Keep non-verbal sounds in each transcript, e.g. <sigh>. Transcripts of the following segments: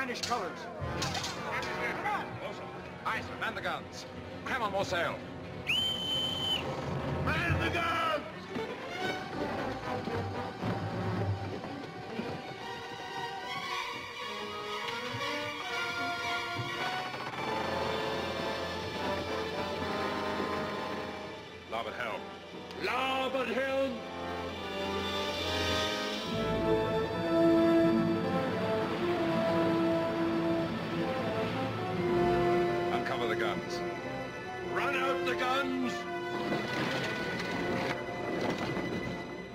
Spanish colors. Aye, sir. Man the guns. Come on, the guns!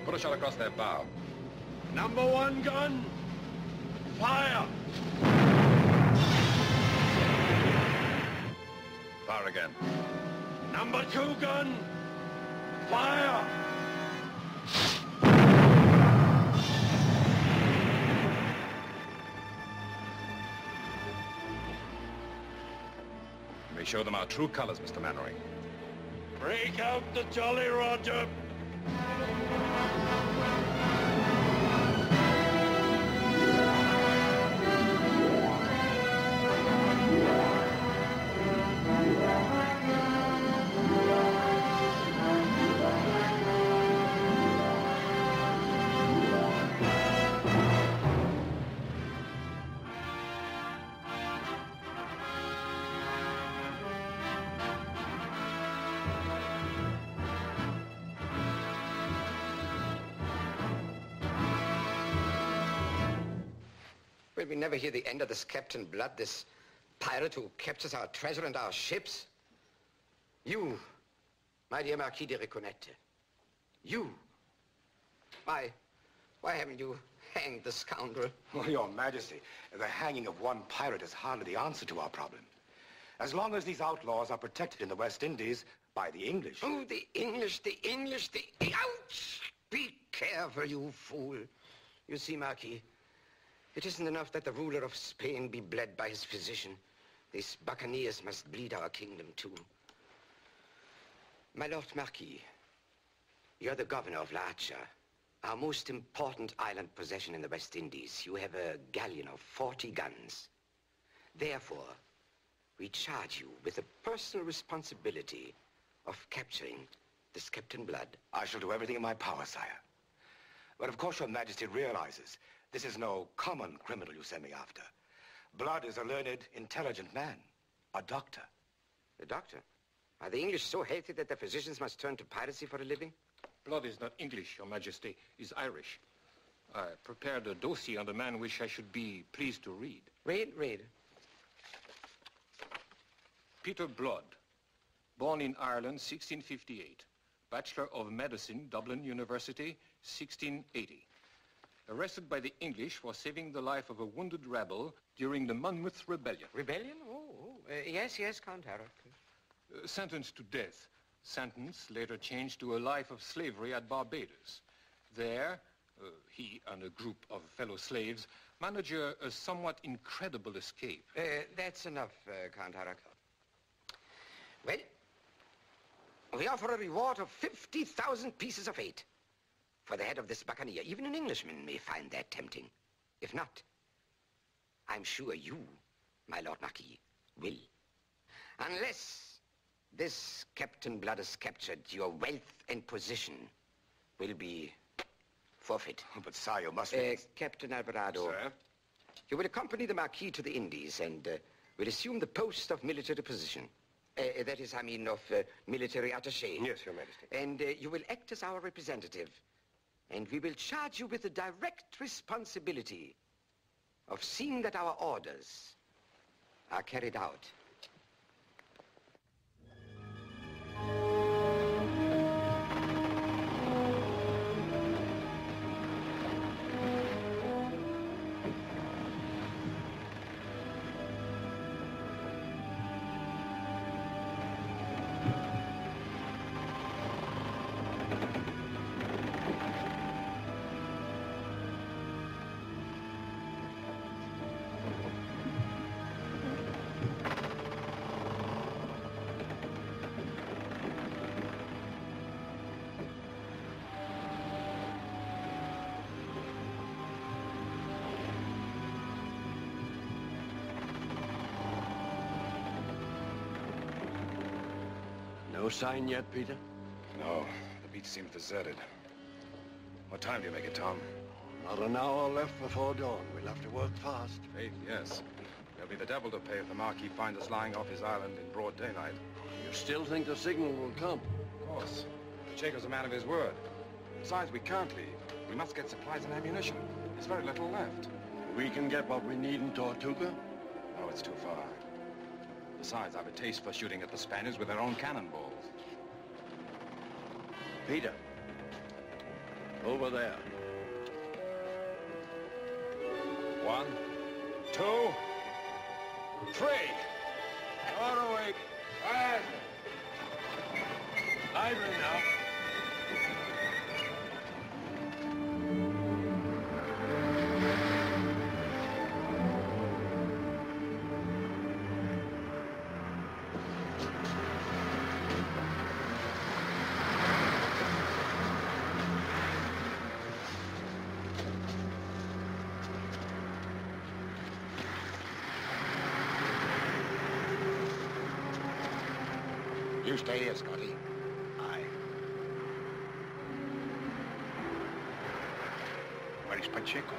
Put a shot across their bow. Number one gun, fire! Fire again. Number two gun, fire! We show them our true colors, Mr. Mannering. Break out the Jolly Roger! We never hear the end of this Captain Blood, this pirate who captures our treasure and our ships? You, my dear Marquis de Riconete, you. Why, why haven't you hanged the scoundrel? Well, <laughs> oh, Your Majesty, the hanging of one pirate is hardly the answer to our problem. As long as these outlaws are protected in the West Indies by the English. Oh, the English, the English, the... Ouch! Be careful, you fool. You see, Marquis, it isn't enough that the ruler of Spain be bled by his physician. These buccaneers must bleed our kingdom, too. My Lord Marquis, you're the governor of La Hacha, our most important island possession in the West Indies. You have a galleon of 40 guns. Therefore, we charge you with the personal responsibility of capturing this Captain Blood. I shall do everything in my power, sire. But of course Your Majesty realizes This is no common criminal you send me after. Blood is a learned, intelligent man. A doctor. A doctor? Are the English so healthy that their physicians must turn to piracy for a living? Blood is not English, Your Majesty, is Irish. I prepared a dossier on the man which I should be pleased to read. Read, read. Peter Blood, born in Ireland, 1658. Bachelor of Medicine, Dublin University, 1680. Arrested by the English for saving the life of a wounded rebel during the Monmouth Rebellion. Rebellion? Oh, oh. Uh, yes, yes, Count Harrod. Uh, sentenced to death. Sentence later changed to a life of slavery at Barbados. There, uh, he and a group of fellow slaves manage a, a somewhat incredible escape. Uh, that's enough, uh, Count Harrod. Well, we offer a reward of 50,000 pieces of eight for the head of this buccaneer. Even an Englishman may find that tempting. If not, I'm sure you, my Lord Marquis, will. Unless this Captain Blood is captured, your wealth and position will be forfeit. Oh, but, sire, you must... Uh, Captain Alvarado. Sir? You will accompany the Marquis to the Indies and uh, will assume the post of military position. Uh, that is, I mean, of uh, military attaché. Yes, Your Majesty. And uh, you will act as our representative. And we will charge you with the direct responsibility of seeing that our orders are carried out. No sign yet, Peter? No, the beach seems deserted. What time do you make it, Tom? Not an hour left before dawn. We'll have to work fast. Eight, yes. There'll be the devil to pay if the Marquis finds us lying off his island in broad daylight. You still think the signal will come? Of course. Pacheco's a man of his word. Besides, we can't leave. We must get supplies and ammunition. There's very little left. We can get what we need in Tortuga? No, it's too far. Besides, I've a taste for shooting at the Spaniards with their own cannonballs. Peter. Over there. One, two, three. All awake. Quiet. Lively now. You stay here, Scotty. Aye. Where's Pacheco?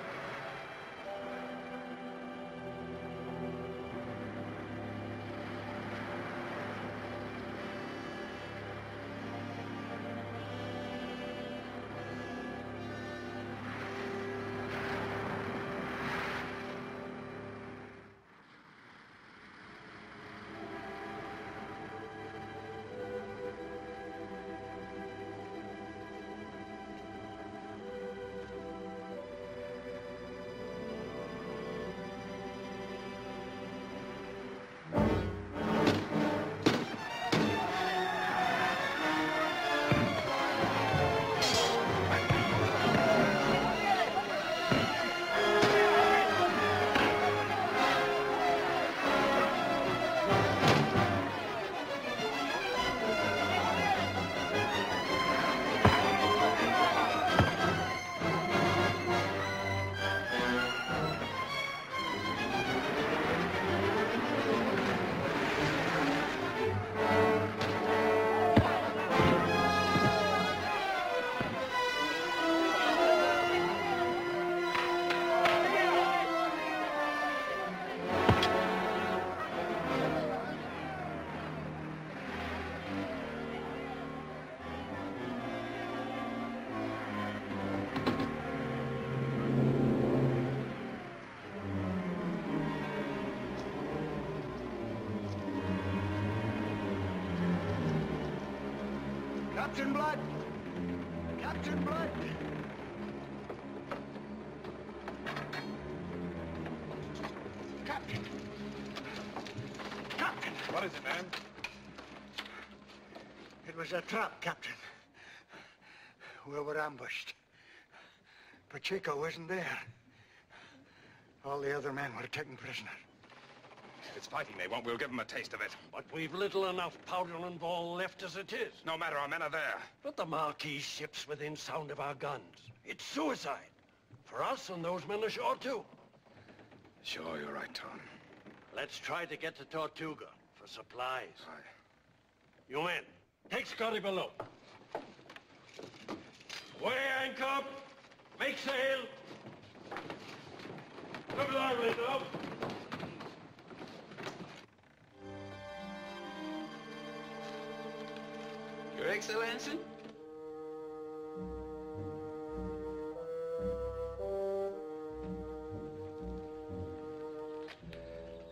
Captain Blood! Captain Blood! Captain! Captain! What is it, man? It was a trap, Captain. We were ambushed. Pacheco wasn't there. All the other men were taken prisoner. It's fighting they want, we'll give them a taste of it. But we've little enough powder and ball left as it is. No matter, our men are there. But the Marquis ship's within sound of our guns. It's suicide. For us and those men ashore, too. Sure, you're right, Tom. Let's try to get to Tortuga for supplies. Aye. You men, take Scotty below. Weigh anchor! Make sail! Come along, Lindo. Excellency?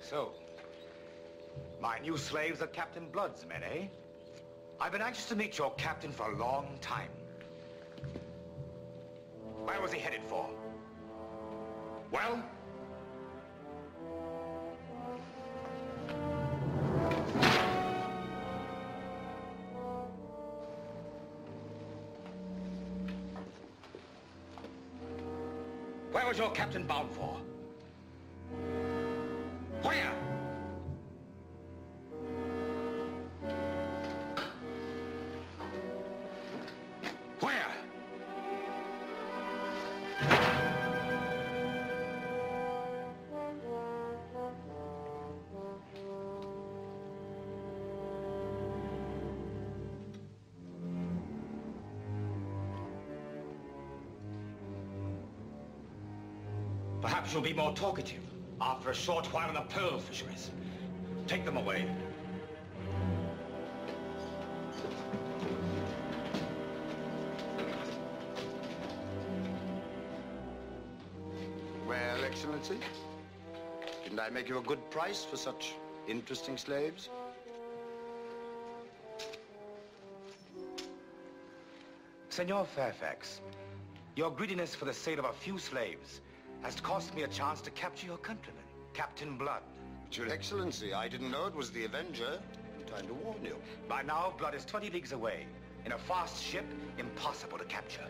So, my new slaves are Captain Blood's men, eh? I've been anxious to meet your captain for a long time. Where was he headed for? Well? Was your captain bound for? You'll be more talkative after a short while in the pearl fisheries. Take them away. Well, Excellency, didn't I make you a good price for such interesting slaves? Senor Fairfax, your greediness for the sale of a few slaves has cost me a chance to capture your countryman, Captain Blood. But Your Excellency, I didn't know it was the Avenger. In time to warn you. By now, Blood is 20 leagues away. In a fast ship, impossible to capture.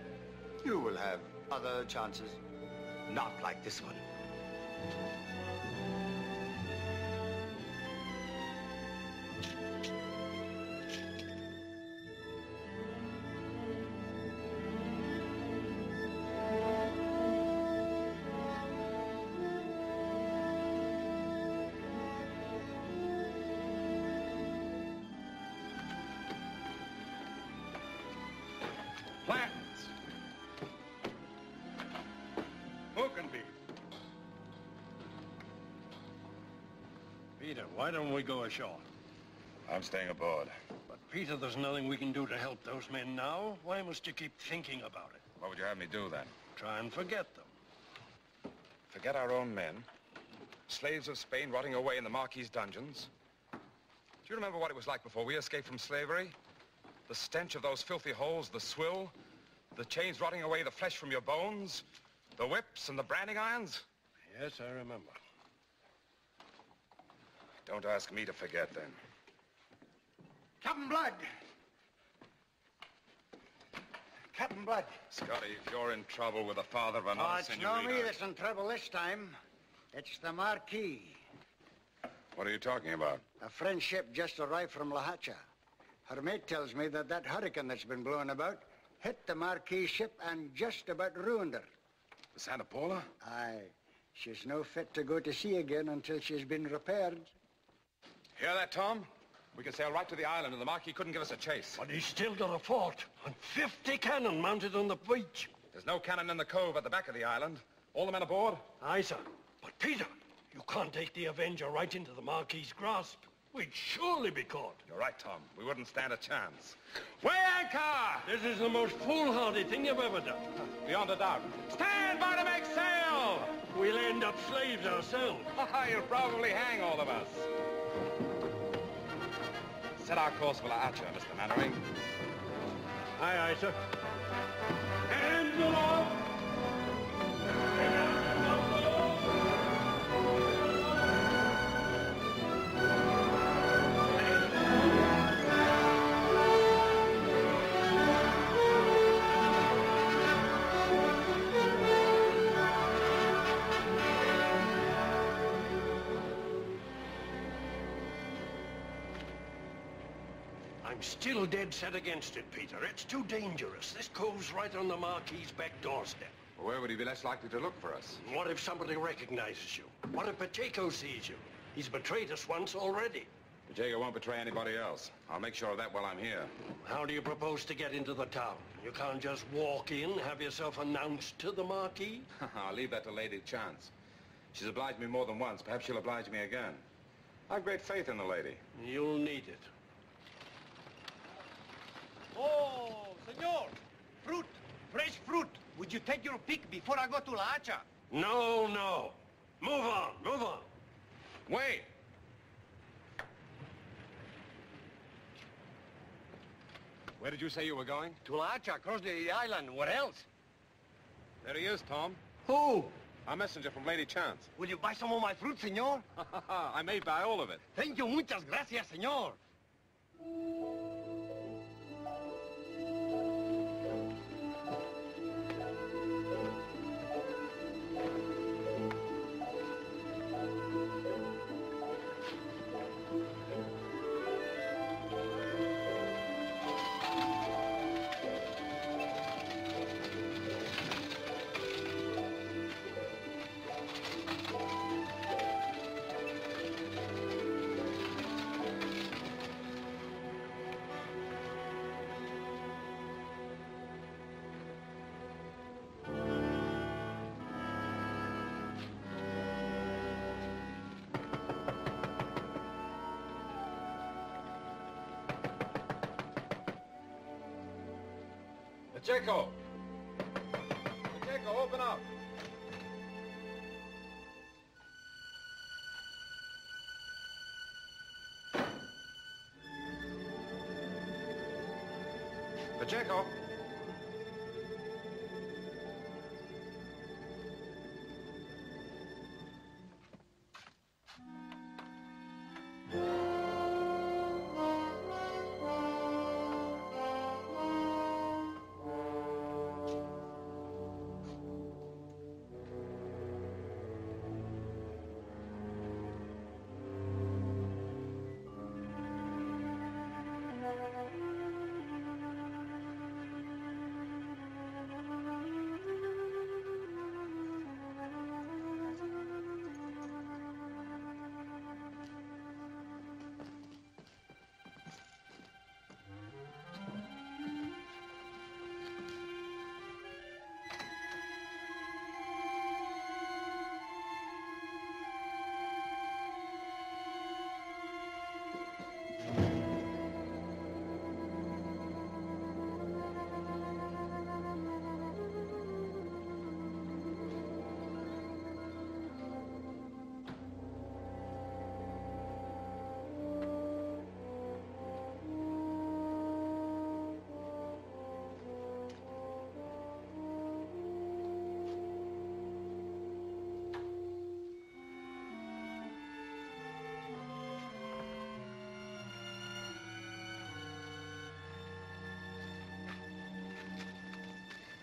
You will have other chances. Not like this one. Why don't we go ashore? I'm staying aboard. But Peter, there's nothing we can do to help those men now. Why must you keep thinking about it? What would you have me do then? Try and forget them. Forget our own men? Slaves of Spain rotting away in the Marquis' dungeons? Do you remember what it was like before we escaped from slavery? The stench of those filthy holes, the swill, the chains rotting away the flesh from your bones, the whips and the branding irons? Yes, I remember. Don't ask me to forget, then. Captain Blood! Captain Blood. Scotty, if you're in trouble with the father of another Oh, it's no senorita... me that's in trouble this time. It's the Marquis. What are you talking about? A French ship just arrived from La Hacha. Her mate tells me that that hurricane that's been blowing about hit the Marquis ship and just about ruined her. The Santa Paula? Aye. She's no fit to go to sea again until she's been repaired. Hear that, Tom? We could sail right to the island and the Marquis couldn't give us a chase. But he's still got a fort and 50 cannon mounted on the beach. There's no cannon in the cove at the back of the island. All the men aboard? Aye, sir. But Peter, you can't take the Avenger right into the Marquis' grasp. We'd surely be caught. You're right, Tom. We wouldn't stand a chance. Weigh anchor! This is the most foolhardy thing you've ever done. Beyond a doubt. Stand by to make sail! We'll end up slaves ourselves. <laughs> You'll probably hang all of us. Set our course for La Hacha, Mr. Mannering. Aye, aye, sir. Aloft! Set against it, Peter. It's too dangerous. This cove's right on the Marquis's back doorstep. Where would he be less likely to look for us? What if somebody recognizes you? What if Pacheco sees you? He's betrayed us once already. Pacheco won't betray anybody else. I'll make sure of that while I'm here. How do you propose to get into the town? You can't just walk in, have yourself announced to the Marquis? <laughs> I'll leave that to Lady Chance. She's obliged me more than once. Perhaps she'll oblige me again. I've great faith in the lady. You'll need it. Oh, senor! Fruit! Fresh fruit! Would you take your pick before I go to La Hacha? No, no. Move on, move on. Wait! Where did you say you were going? To La Hacha, across the island. What else? There he is, Tom. Who? A messenger from Lady Chance. Will you buy some of my fruit, senor? <laughs> I may buy all of it. Thank you, muchas gracias, senor. Pacheco! Pacheco, open up!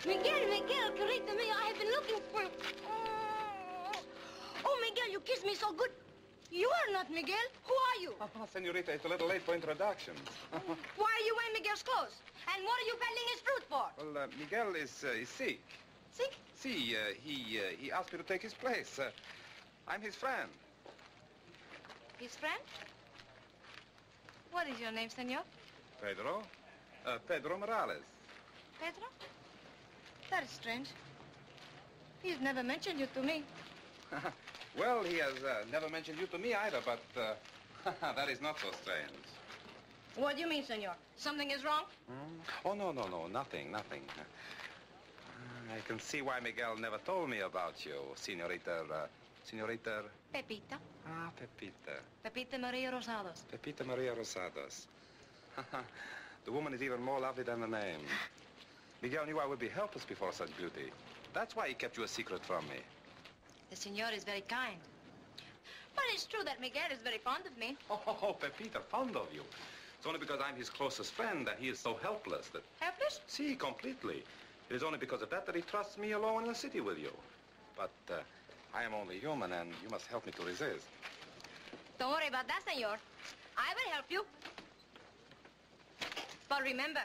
Miguel, Miguel, querido mío, I have been looking for... Oh, Miguel, you kiss me so good. You are not Miguel. Who are you? Oh, senorita, it's a little late for introductions. <laughs> Why are you wearing Miguel's clothes? And what are you peddling his fruit for? well, uh, Miguel is, uh, is sick. Sick? See, uh, he, uh, he asked me to take his place. Uh, I'm his friend. His friend? What is your name, senor? Pedro. Uh, Pedro Morales. Pedro? That is strange. He's never mentioned you to me. <laughs> well, he has uh, never mentioned you to me either, but uh, <laughs> that is not so strange. What do you mean, senor? Something is wrong? Oh, no, no, no, nothing, nothing. Uh, I can see why Miguel never told me about you, Senorita, uh, Senorita... Pepita. Ah, Pepita. Pepita Maria Rosados. Pepita Maria Rosados. <laughs> The woman is even more lovely than the name. Miguel knew I would be helpless before such beauty. That's why he kept you a secret from me. The senor is very kind. But it's true that Miguel is very fond of me. Oh, oh, oh, Pepita, fond of you. It's only because I'm his closest friend that he is so helpless that... Helpless? See, completely. It is only because of that that he trusts me alone in the city with you. But uh, I am only human, and you must help me to resist. Don't worry about that, senor. I will help you. But remember,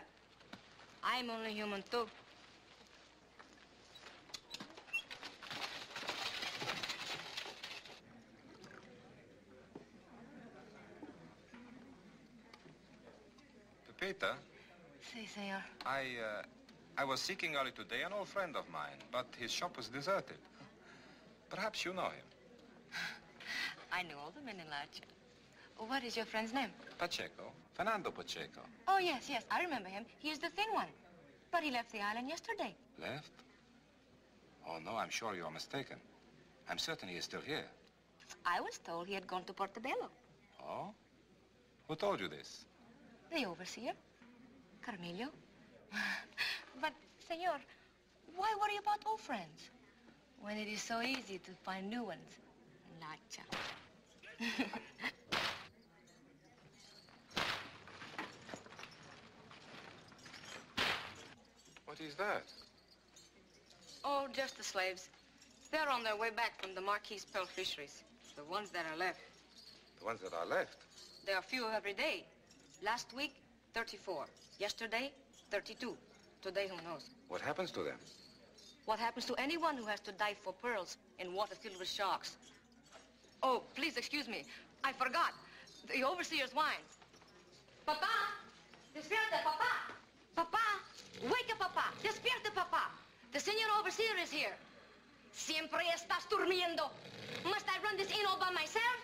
I'm only human too. Pepita, Si, senor. I, uh, I was seeking early today an old friend of mine, but his shop was deserted. Perhaps you know him. <sighs> I know all the men in La Hacha. What is your friend's name? Pacheco. Fernando Pacheco. Oh, yes, yes, I remember him. He is the thin one. But he left the island yesterday. Left? Oh, no, I'm sure you're mistaken. I'm certain he is still here. I was told he had gone to Portobello. Oh? Who told you this? The overseer, Carmelio. <sighs> but, senor, why worry about old friends when it is so easy to find new ones? La Hacha. <laughs> What is that? oh, just the slaves. They're on their way back from the Marquis Pearl fisheries. The ones that are left. The ones that are left. There are few every day. Last week, 34. Yesterday, 32. Today, who knows? What happens to them? What happens to anyone who has to dive for pearls in water filled with sharks? Oh, please excuse me. I forgot. The overseer's wine. Papa! Despierta, papa! Papa! Wake up, papa! Despierta, papa! The senior overseer is here. Siempre estás durmiendo. Must I run this in all by myself?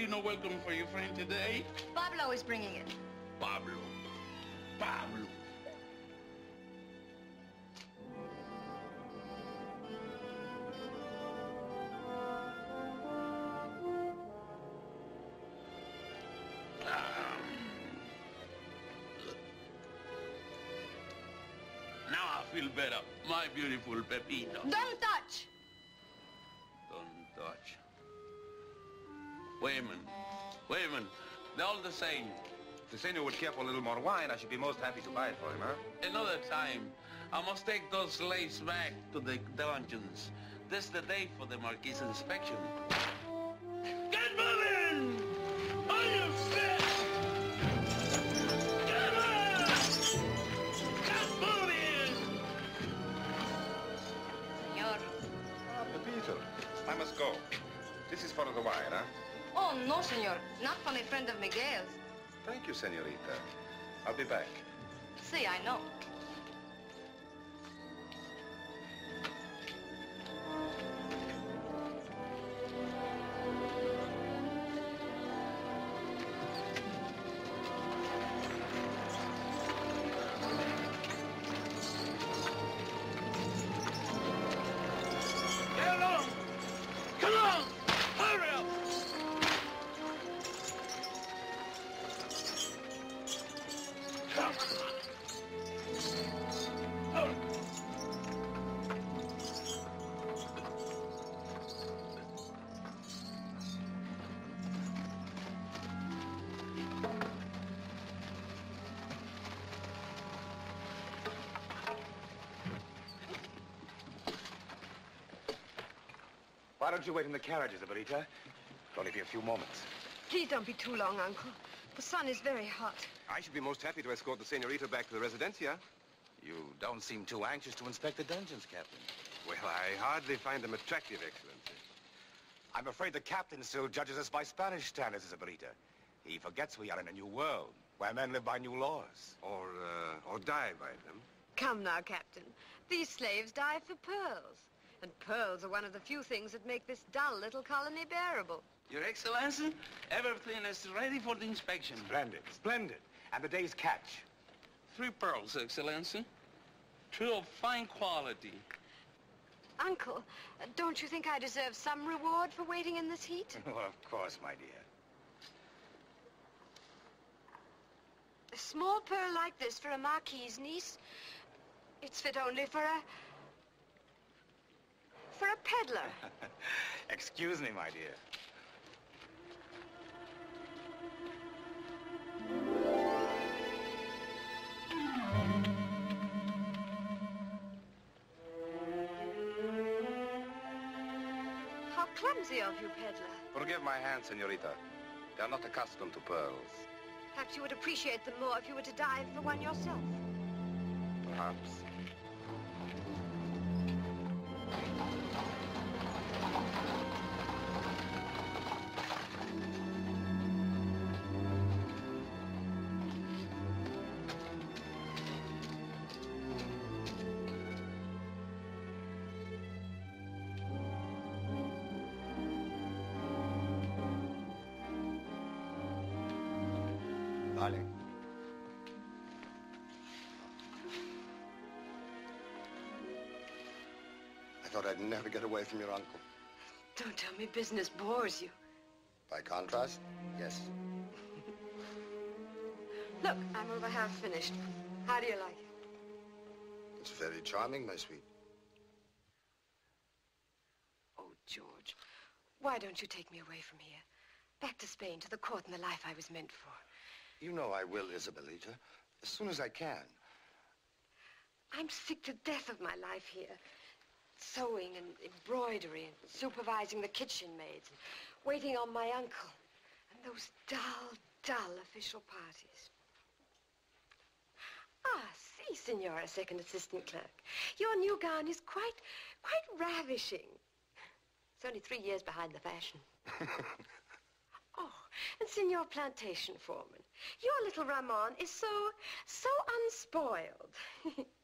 You no welcome for your friend today? Pablo is bringing it. Pablo. Pablo. Um, Now I feel better. My beautiful Pepita. Don't touch! The senor would care for a little more wine, I should be most happy to buy it for him, huh? Another time, I must take those slaves back to the dungeons. This is the day for the Marquis inspection. Friend of Miguel's. Thank you, senorita. I'll be back. See, I know. Why don't you wait in the carriage, Isabelita? It'll only be a few moments. Please don't be too long, Uncle. The sun is very hot. I should be most happy to escort the senorita back to the residencia. You don't seem too anxious to inspect the dungeons, Captain. Well, I hardly find them attractive, Excellency. I'm afraid the captain still judges us by Spanish standards, Isabelita. He forgets we are in a new world, where men live by new laws. Or, uh, or die by them. Come now, Captain. These slaves die for pearls. And pearls are one of the few things that make this dull little colony bearable. Your Excellency, everything is ready for the inspection. Splendid, splendid. And the day's catch? Three pearls, Excellency. Two of fine quality. Uncle, don't you think I deserve some reward for waiting in this heat? <laughs> well, of course, my dear. A small pearl like this for a marquis's niece, it's fit only for a... for a peddler. <laughs> Excuse me, my dear. How clumsy of you, peddler. Forgive my hand, senorita. They are not accustomed to pearls. Perhaps you would appreciate them more if you were to dive for one yourself. Perhaps. Thought I'd never get away from your uncle. Don't tell me business bores you. By contrast, yes. Look, I'm over half finished. How do you like it? It's very charming, my sweet. Oh, George, why don't you take me away from here? Back to Spain, to the court and the life I was meant for. You know I will, Isabelita, as soon as I can. I'm sick to death of my life here. Sewing and embroidery and supervising the kitchen maids and waiting on my uncle. And those dull, dull official parties. Ah, see, Signora second assistant clerk. Your new gown is quite, quite ravishing. It's only three years behind the fashion. <laughs> oh, and Senor Plantation Foreman, your little Ramon is so, so unspoiled. <laughs>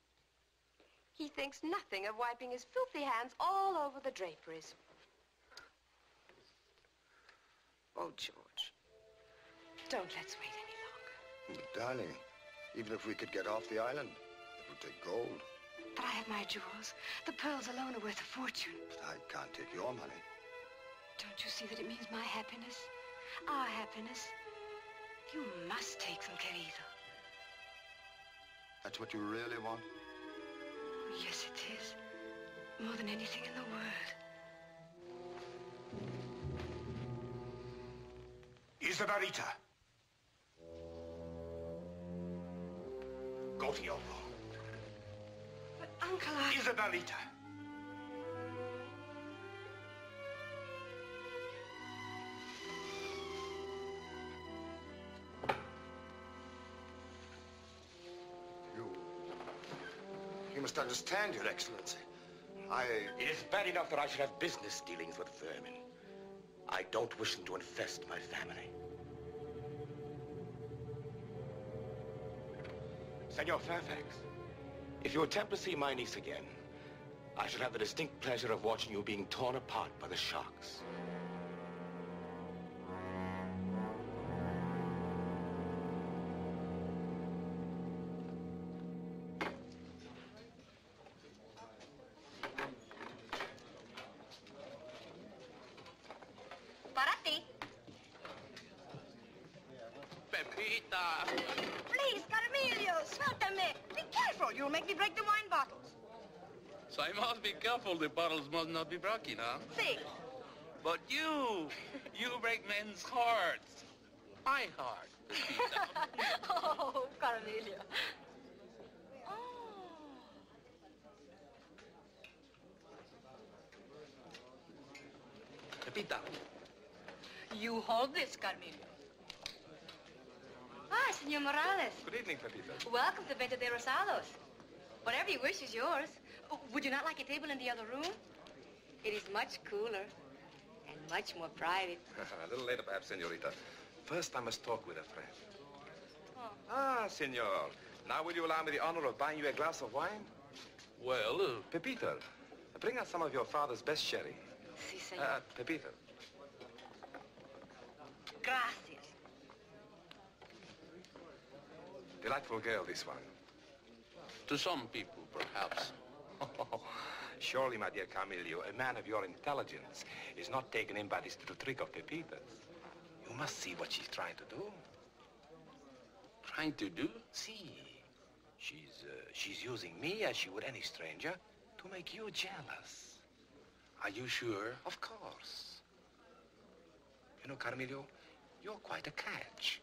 he thinks nothing of wiping his filthy hands all over the draperies. Oh, George, don't let's wait any longer. Mm, darling, even if we could get off the island, it would take gold. But I have my jewels. The pearls alone are worth a fortune. But I can't take your money. Don't you see that it means my happiness? Our happiness? You must take them, querido. That's what you really want? Yes, it is. More than anything in the world. Isabelita. Go to your room. But, Uncle, I... must understand, Your Excellency. I... It is bad enough that I should have business dealings with vermin. I don't wish them to infest my family. Senor Fairfax, if you attempt to see my niece again, I shall have the distinct pleasure of watching you being torn apart by the sharks. Not be broken, huh? See. But you, you break men's hearts. My heart. <laughs> oh, Carmelio. Pepita. You hold this, Carmelio. Ah, Senor Morales. Good evening, Pepita. Welcome to Venta de Rosados. Whatever you wish is yours. Oh, Would you not like a table in the other room? It is much cooler and much more private. <laughs> a little later, perhaps, senorita. First, I must talk with a friend. Oh. Ah, senor. Now will you allow me the honor of buying you a glass of wine? Well, uh... Pepita, Bring us some of your father's best sherry. Si, senor. Uh, Pepito. Gracias. Delightful girl, this one. To some people, perhaps. <laughs> Surely, my dear Camillo, a man of your intelligence is not taken in by this little trick of Pepita's. You must see what she's trying to do. Trying to do? See. She's, uh, she's using me as she would any stranger to make you jealous. Are you sure? Of course. You know, Carmelio, you're quite a catch.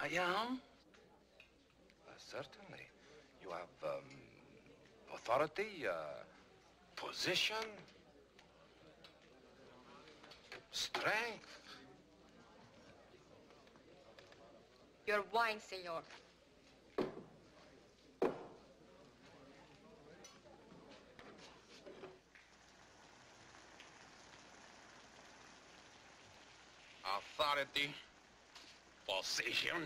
I am? Uh, certainly. You have um, authority, uh, position, strength. Your wine, senor. Authority, position,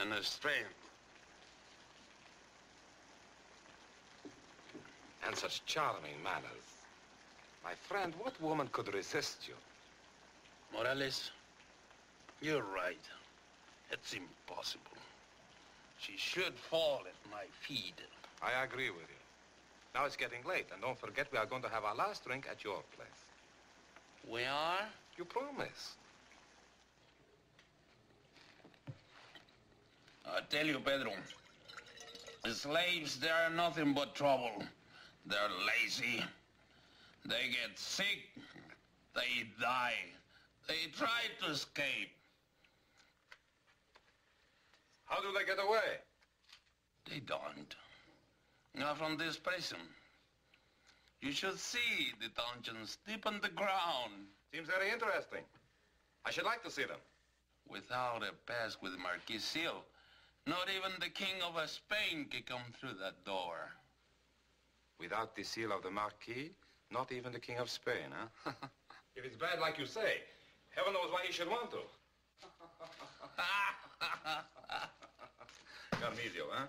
and a strength. And such charming manners. My friend, what woman could resist you? Morales, you're right. It's impossible. She should fall at my feet. I agree with you. Now it's getting late, and don't forget we are going to have our last drink at your place. We are? You promise. I tell you, Pedro, the slaves, they're nothing but trouble. They're lazy. They get sick. They die. They try to escape. How do they get away? They don't. Not from this prison. You should see the dungeons deep in the ground. Seems very interesting. I should like to see them. Without a pass with Marquis Seal, not even the King of Spain can come through that door. Without the seal of the Marquis, not even the King of Spain, huh? <laughs> if it's bad like you say, heaven knows why he should want to. <laughs> Carmelio, huh?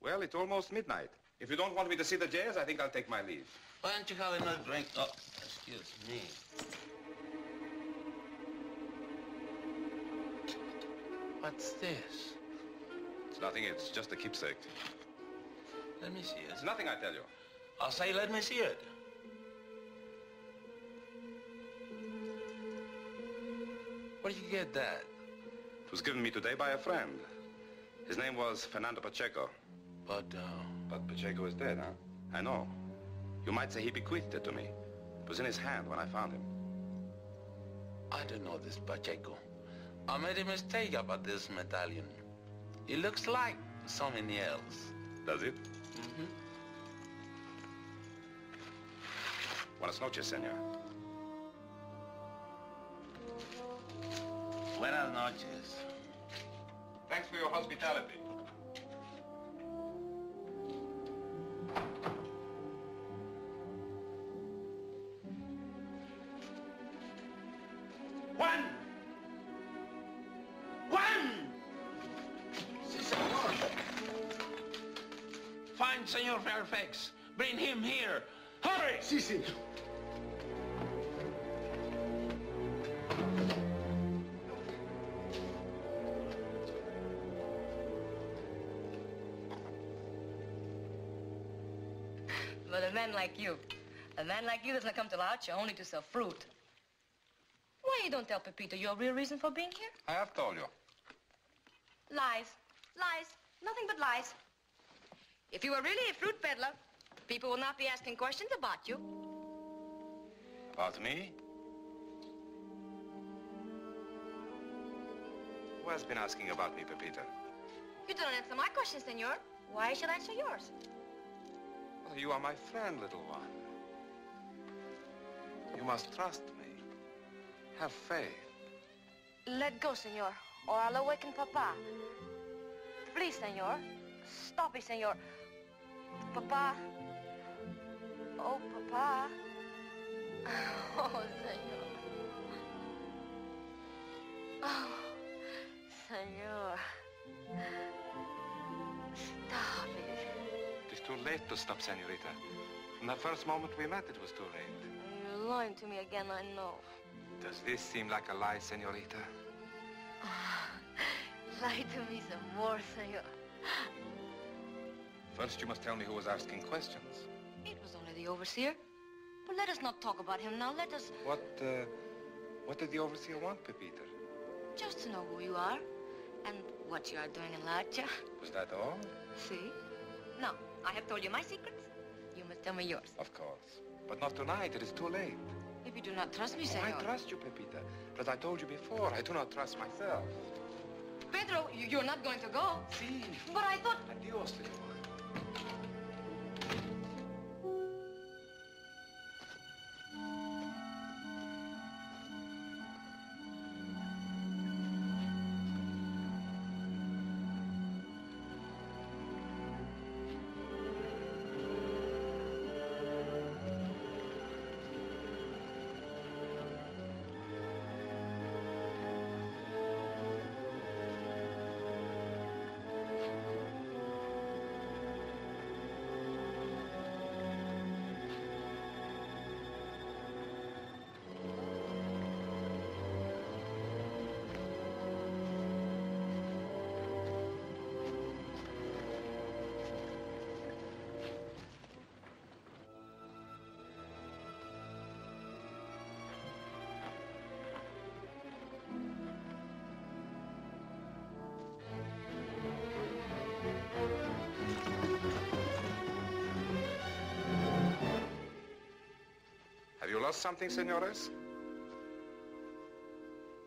Well, it's almost midnight. If you don't want me to see the jails, I think I'll take my leave. Why don't you have another drink? Oh, excuse me. What's this? It's nothing, it's just a keepsake. Let me see it. It's nothing, I tell you. I'll say, let me see it. Where did you get that? It was given me today by a friend. His name was Fernando Pacheco. But, uh... But Pacheco is dead, huh? I know. You might say he bequeathed it to me. It was in his hand when I found him. I don't know this Pacheco. I made a mistake about this medallion. It looks like something else. Does it? Mm-hmm. Buenas noches, senor. Buenas noches. Thanks for your hospitality. Juan! Find Senor Fairfax. Bring him here. Hurry! Si, senor. But a man like you, a man like you doesn't come to La Hacha only to sell fruit. Why you don't tell Pepito your real reason for being here? I have told you. Lies. Lies. Nothing but lies. If you were really a fruit peddler, people will not be asking questions about you. About me? Who has been asking about me, Pepita? You don't answer my question, senor. Why should I answer yours? Well, you are my friend, little one. You must trust me. Have faith. Let go, senor, or I'll awaken Papa. Please, senor. Stop it, senor. Papa. Oh, Papa. <laughs> Oh, senor. Oh, senor. Stop it. It is too late to stop, senorita. From the first moment we met, it was too late. You're lying to me again, I know. Does this seem like a lie, senorita? <sighs> Lie to me some more, senor. First, you must tell me who was asking questions. It was only the overseer. But let us not talk about him now. Let us What, uh, what did the overseer want, Pepita? just to know who you are and what you are doing in La Was that all? See? Now, I have told you my secrets. You must tell me yours. Of course. But not tonight. It is too late. If you do not trust me, Oh, senor. I trust you, Pepita. But I told you before, I do not trust myself. Pedro, you- you're not going to go. See. But I thought... Adios, senor. Have you lost something, senores?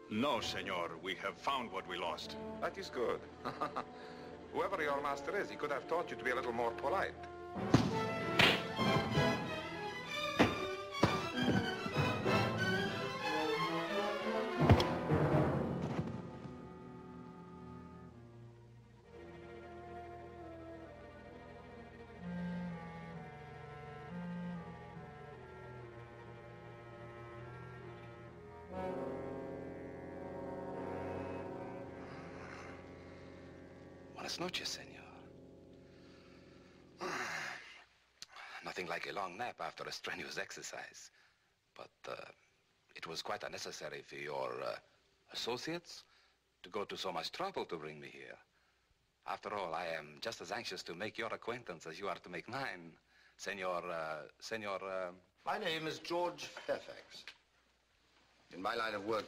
No, senor. We have found what we lost. That is good. <laughs> Whoever your master is, he could have taught you to be a little more polite. Buenas noches, senor. <sighs> Nothing like a long nap after a strenuous exercise. But uh, it was quite unnecessary for your uh, associates to go to so much trouble to bring me here. After all, I am just as anxious to make your acquaintance as you are to make mine. Senor, uh, senor... Uh... My name is George Fairfax. In my line of work,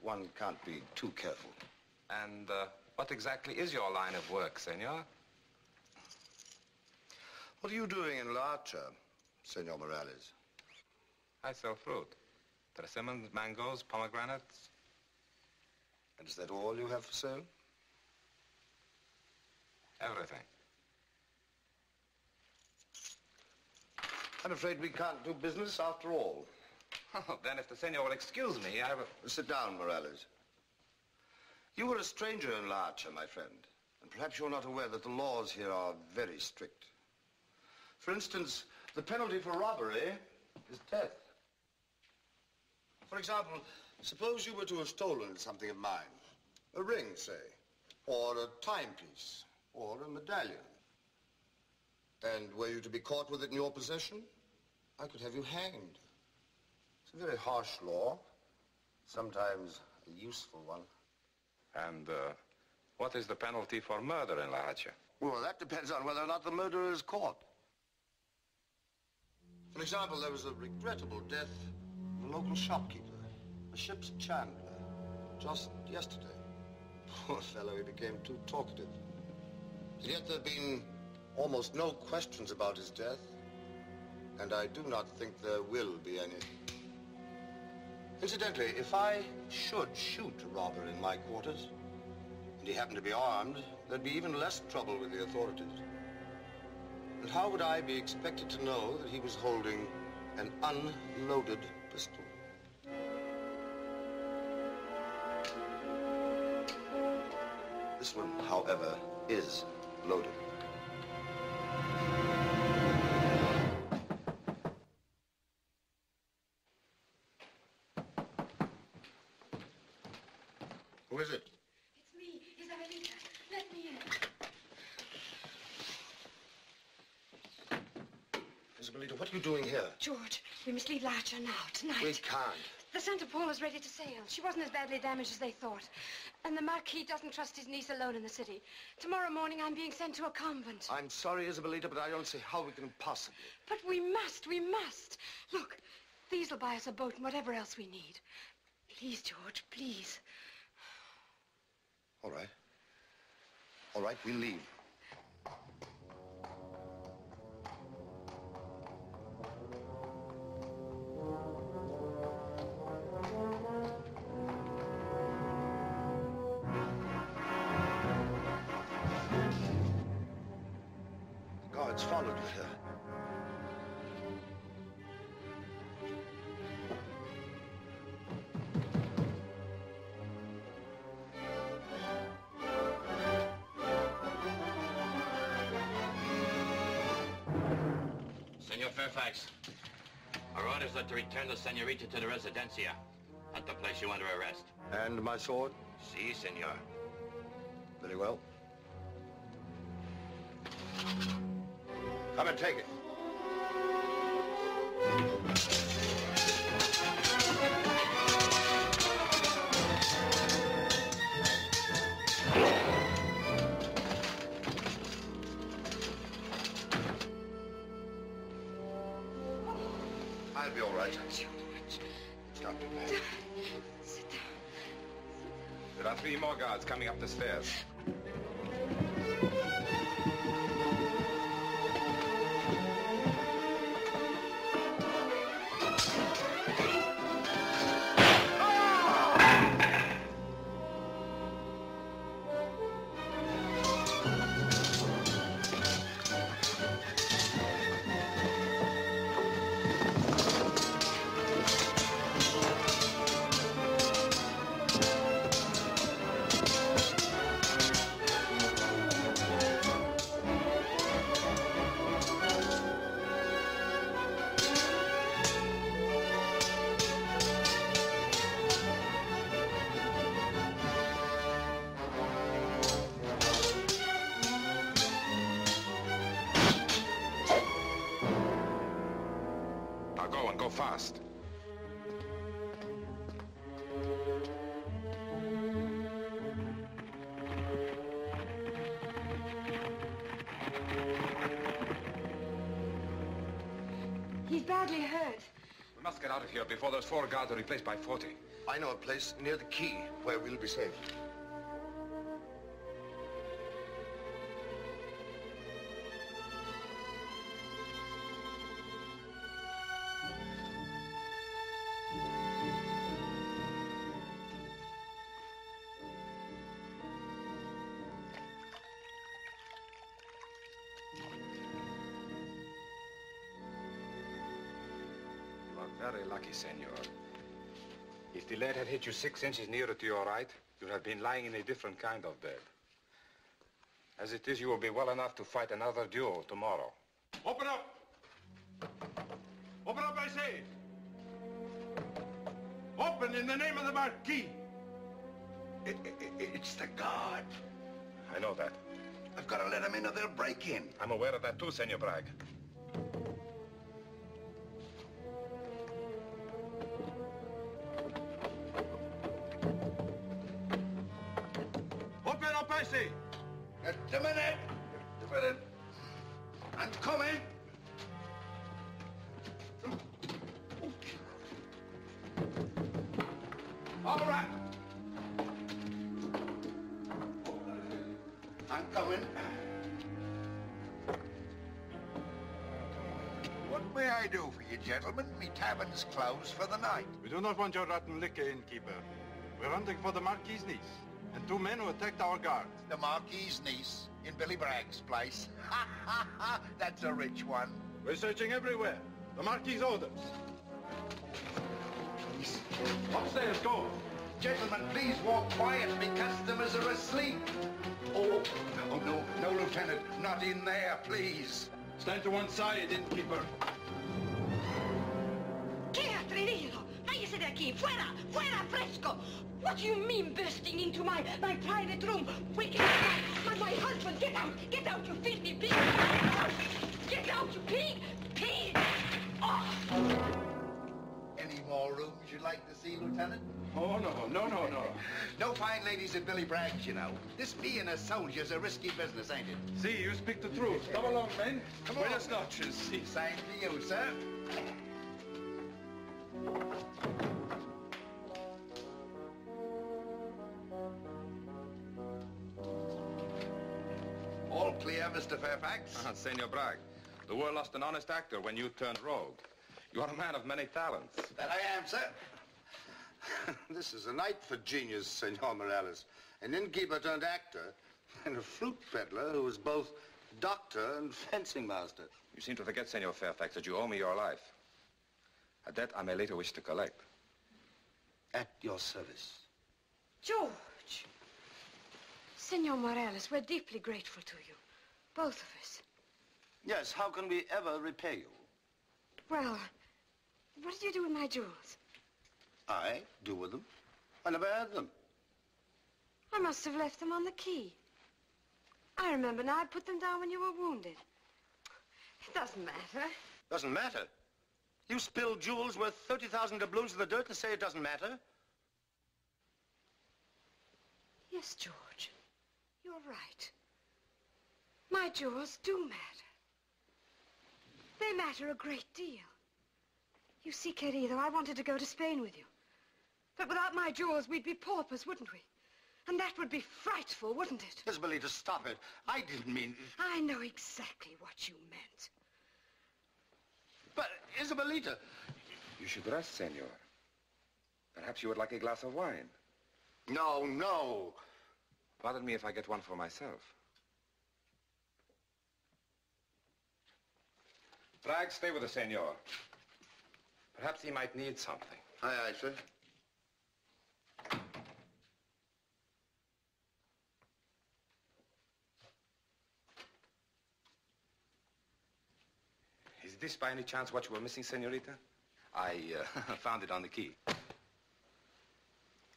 one can't be too careful. And uh, what exactly is your line of work, senor? What are you doing in La Hacha, Senor Morales? I sell fruit. Persimmons, mangoes, pomegranates. And is that all you have for sale? Everything. I'm afraid we can't do business after all. Oh, <laughs> then if the senor will excuse me, I will... Sit down, Morales. You were a stranger in La Hacha, my friend. And perhaps you're not aware that the laws here are very strict. For instance, the penalty for robbery is death. For example, suppose you were to have stolen something of mine. A ring, say, or a timepiece, or a medallion. And were you to be caught with it in your possession, I could have you hanged. It's a very harsh law, sometimes a useful one. And uh, what is the penalty for murder in La Hacha? Well, that depends on whether or not the murderer is caught. For example, there was a regrettable death of a local shopkeeper, a ship's chandler, just yesterday. <laughs> Poor fellow, he became too talkative. And yet there have been almost no questions about his death, and I do not think there will be any. Incidentally, if I should shoot a robber in my quarters, and he happened to be armed, there'd be even less trouble with the authorities. And how would I be expected to know that he was holding an unloaded pistol? This one, however, is loaded. George, we must leave La Hacha now, tonight. We can't. The Santa Paula's ready to sail. She wasn't as badly damaged as they thought. And the Marquis doesn't trust his niece alone in the city. Tomorrow morning, I'm being sent to a convent. I'm sorry, Isabelita, but I don't see how we can possibly. But we must, we must. Look, these will buy us a boat and whatever else we need. Please, George, please. All right. All right, we'll leave. Followed with her. Senor Fairfax, our orders are to return the senorita to the residencia at the place you under arrest. And my sword? Si, senor. Very well. Come and take it. I'll be all right. It's not too bad. There are three more guards coming up the stairs. Go and go fast. He's badly hurt. We must get out of here before those four guards are replaced by 40. I know a place near the quay where we'll be safe. You six inches nearer to your right, you'd have been lying in a different kind of bed. As it is, you will be well enough to fight another duel tomorrow. Open up! Open up, I say! Open in the name of the Marquis! it's the guard. I know that. I've got to let them in or they'll break in. I'm aware of that too, Senor Bragg. Tavern's closed for the night. We do not want your rotten liquor, innkeeper. We're hunting for the Marquis's niece and two men who attacked our guard. The Marquis's niece in Billy Bragg's place. <laughs> Ha ha ha! That's a rich one. We're searching everywhere. The Marquis's orders. Upstairs, go. Gentlemen, please walk quiet. Me customers are asleep. Oh, oh no, no, Lieutenant. Not in there, please. Stand to one side, innkeeper. Fuera! Fuera, fresco! What do you mean bursting into my, my private room? Wicked my, my husband! Get out! Get out, you filthy pig! Get out, you pig! Pig! Oh! Any more rooms you'd like to see, Lieutenant? Oh, no, no, no, no. No fine ladies at Billy Bragg's, you know. This being a soldier's a risky business, ain't it? See, you speak the truth. Come along, men. Come Buenas on. noches. Same to you, sir. All clear, Mr. Fairfax? Ah, Senor Bragg, the world lost an honest actor when you turned rogue. You are a man of many talents. That I am, sir. <laughs> this is a night for genius, Senor Morales. An innkeeper turned actor and a fruit peddler who was both doctor and fencing master. You seem to forget, Senor Fairfax, that you owe me your life. A debt I may later wish to collect. At your service. George! Senor Morales, we're deeply grateful to you. Both of us. Yes, how can we ever repay you? Well, what did you do with my jewels? I do with them. I never had them. I must have left them on the quay. I remember now I put them down when you were wounded. It doesn't matter. Doesn't matter. You spill jewels worth 30,000 doubloons in the dirt and say it doesn't matter? Yes, George. You're right. My jewels do matter. They matter a great deal. You see, querido, I wanted to go to Spain with you. But without my jewels, we'd be paupers, wouldn't we? And that would be frightful, wouldn't it? Isabelita, stop it. I didn't mean... I know exactly what you meant. But, Isabelita... You should rest, Senor. Perhaps you would like a glass of wine. No, no. Pardon me if I get one for myself. Bragg, stay with the senor. Perhaps he might need something. Aye, aye, sir. Is this by any chance what you were missing, senorita? I uh, <laughs> found it on the quay.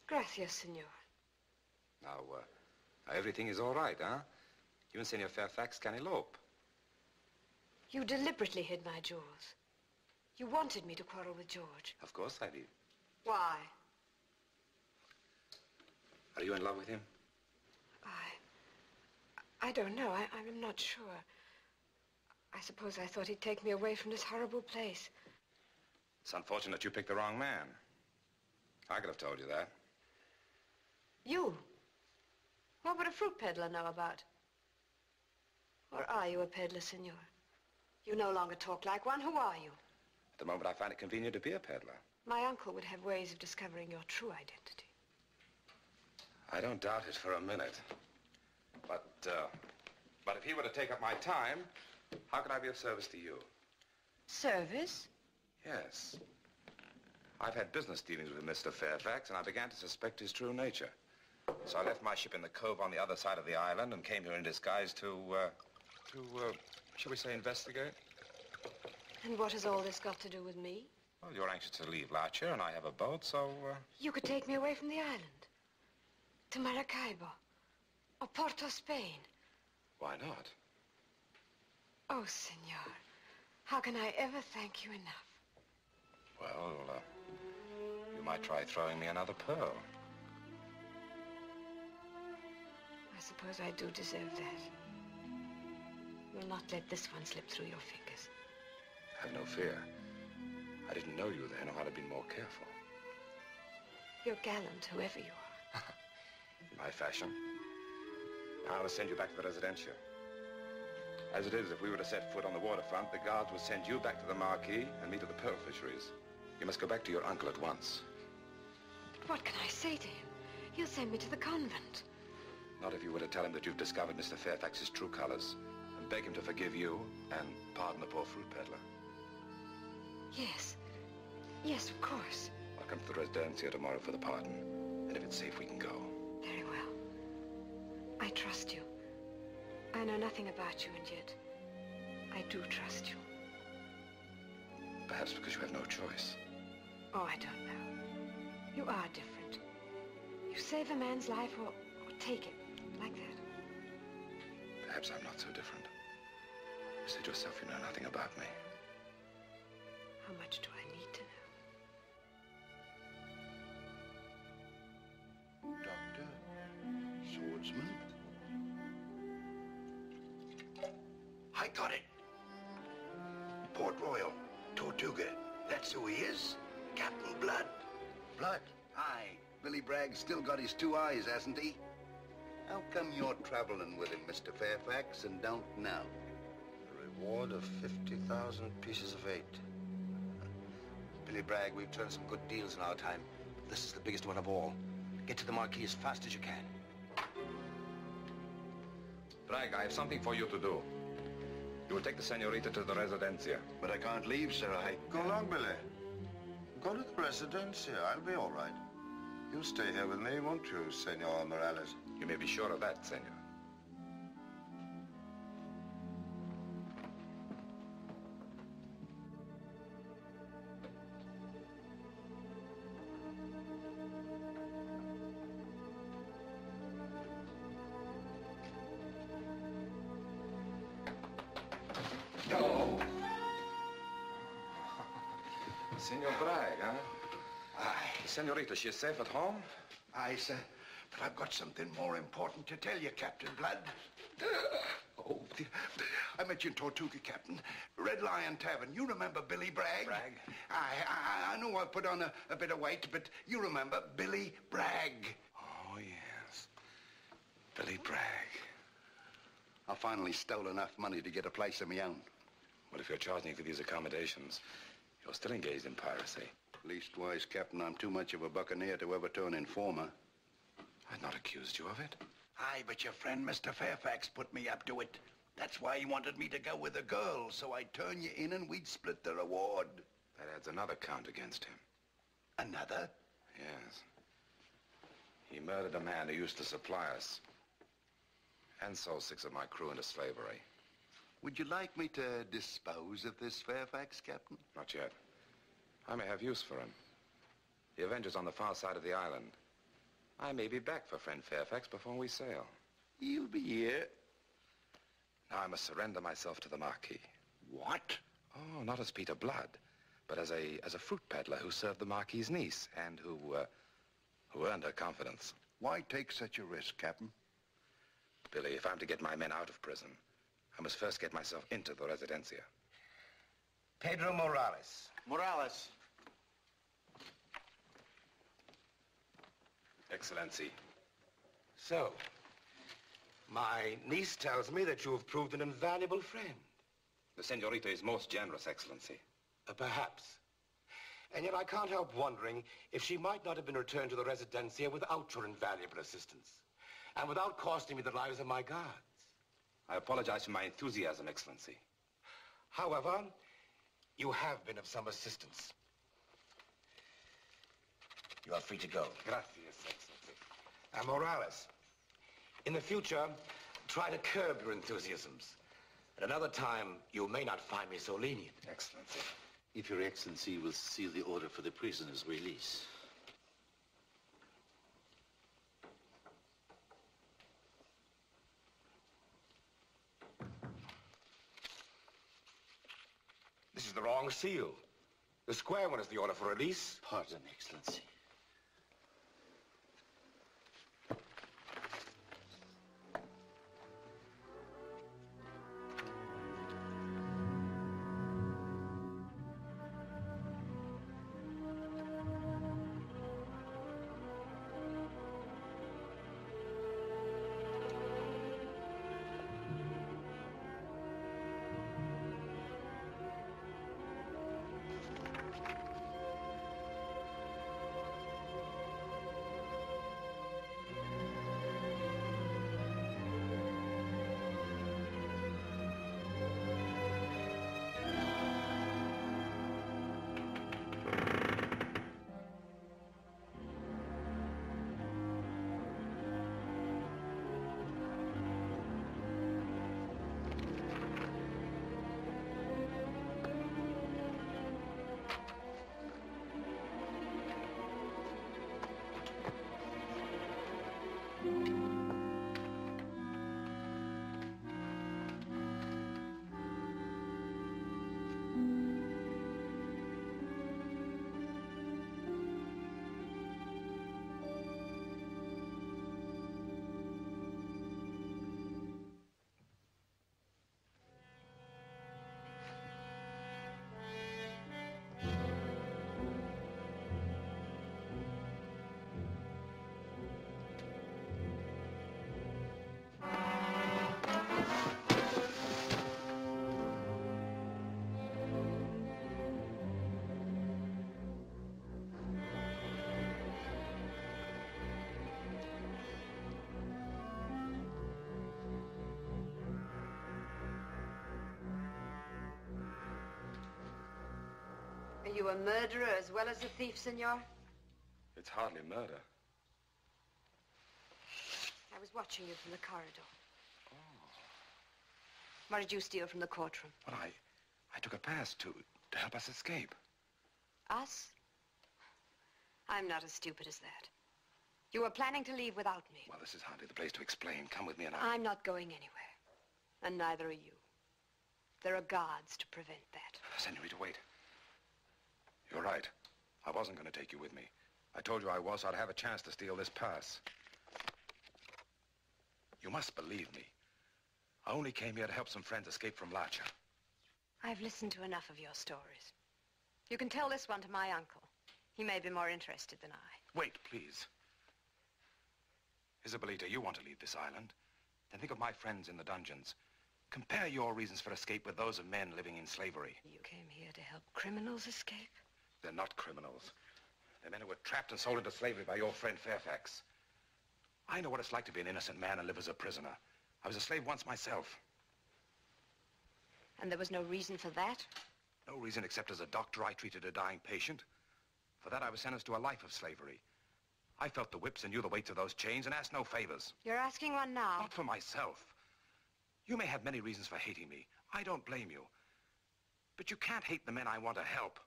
Gracias, senor. Now, uh, now everything is all right, huh? You and Senor Fairfax can elope. You deliberately hid my jewels. You wanted me to quarrel with George. Of course I did. Why? Are you in love with him? I... I don't know. I, I'm not sure. I suppose I thought he'd take me away from this horrible place. It's unfortunate you picked the wrong man. I could have told you that. You? What would a fruit peddler know about? Or are you a peddler, senor? You no longer talk like one. Who are you? At the moment, I find it convenient to be a peddler. My uncle would have ways of discovering your true identity. I don't doubt it for a minute. But, uh, but if he were to take up my time, how could I be of service to you? Service? Yes. I've had business dealings with Mr. Fairfax, and I began to suspect his true nature. So I left my ship in the cove on the other side of the island and came here in disguise to, uh, to, uh, shall we say, investigate? And what has all this got to do with me? Well, you're anxious to leave La Hacha, and I have a boat, so, uh... You could take me away from the island. To Maracaibo. Or Port of Spain. Why not? Oh, senor. How can I ever thank you enough? Well, uh, you might try throwing me another pearl. I suppose I do deserve that. You'll not let this one slip through your fingers. Have no fear. I didn't know you then, or I'd have been more careful. You're gallant, whoever you are. <laughs> In my fashion. Now I will send you back to the Residencia. As it is, if we were to set foot on the waterfront, the guards would send you back to the Marquis and me to the pearl fisheries. You must go back to your uncle at once. But what can I say to him? He'll send me to the convent. Not if you were to tell him that you've discovered Mr. Fairfax's true colors and beg him to forgive you and pardon the poor fruit peddler. Yes. Yes, of course. I'll come to the Residencia tomorrow for the pardon. And if it's safe, we can go. Very well. I trust you. I know nothing about you, and yet I do trust you. Perhaps because you have no choice. Oh, I don't know. You are different. You save a man's life or, or take it, like that. Perhaps I'm not so different. You said yourself you know nothing about me. How much do I need to know? Doctor? Swordsman? I got it. Port Royal, Tortuga. That's who he is. Captain Blood. Blood? Aye. Billy Bragg still got his two eyes, hasn't he? How come you're traveling with him, Mr. Fairfax, and don't know? A reward of 50,000 pieces of eight. Billy Bragg, we've turned some good deals in our time. But this is the biggest one of all. Get to the Marquis as fast as you can. Bragg, I have something for you to do. You will take the senorita to the residencia. But I can't leave, sir. I... Go along, Billy. Go to the residencia. I'll be all right. You'll stay here with me, won't you, Senor Morales? You may be sure of that, senor. Senor Bragg, huh? Aye. Senorita, she is safe at home? Aye, sir. I've got something more important to tell you, Captain Blood. Oh, dear. I met you in Tortuga, Captain. Red Lion Tavern. You remember Billy Bragg? Bragg? Aye, I, I know I put on a, a bit of weight, but you remember Billy Bragg. Oh, yes. Billy Bragg. I finally stole enough money to get a place of my own. Well, if you're charging me for these accommodations, you're still engaged in piracy. Leastwise, Captain, I'm too much of a buccaneer to ever turn informer. I've not accused you of it. Aye, but your friend Mr. Fairfax put me up to it. That's why he wanted me to go with a girl, so I'd turn you in and we'd split the reward. That adds another count against him. Another? Yes. He murdered a man who used to supply us. And sold six of my crew into slavery. Would you like me to dispose of this Fairfax, Captain? Not yet. I may have use for him. The Avenger's on the far side of the island. I may be back for friend Fairfax before we sail. You'll be here. Now I must surrender myself to the Marquis. What? Oh, not as Peter Blood, but as a as a fruit peddler who served the Marquis's niece and who uh, who earned her confidence. Why take such a risk, Captain? Billy, if I'm to get my men out of prison, I must first get myself into the residencia. Pedro Morales. Morales. Excellency. So, my niece tells me that you have proved an invaluable friend. The senorita is most generous, Excellency. Uh, perhaps. And yet I can't help wondering if she might not have been returned to the Residencia without your invaluable assistance. And without costing me the lives of my guards. I apologize for my enthusiasm, Excellency. However, you have been of some assistance. You are free to go. Gracias, Excellency. And uh, Morales, in the future, try to curb your enthusiasms. At another time, you may not find me so lenient. Excellency. If Your Excellency will seal the order for the prisoner's release. This is the wrong seal. The square one is the order for release. Pardon, Excellency. You a murderer as well as a thief, senor? It's hardly murder. I was watching you from the corridor. Oh. What did you steal from the courtroom? Well, I, I took a pass to, to help us escape. Us? I'm not as stupid as that. You were planning to leave without me. Well, this is hardly the place to explain. Come with me and I... I'm not going anywhere. And neither are you. There are guards to prevent that. Senorita, wait. You're right. I wasn't going to take you with me. I told you I was, so I'd have a chance to steal this pass. You must believe me. I only came here to help some friends escape from La Hacha. I've listened to enough of your stories. You can tell this one to my uncle. He may be more interested than I. Wait, please. Isabelita, you want to leave this island. Then think of my friends in the dungeons. Compare your reasons for escape with those of men living in slavery. You came here to help criminals escape? They're not criminals. They're men who were trapped and sold into slavery by your friend Fairfax. I know what it's like to be an innocent man and live as a prisoner. I was a slave once myself. And there was no reason for that? No reason except as a doctor I treated a dying patient. For that I was sentenced to a life of slavery. I felt the whips and knew the weights of those chains and asked no favors. You're asking one now? Not for myself. You may have many reasons for hating me. I don't blame you. But you can't hate the men I want to help.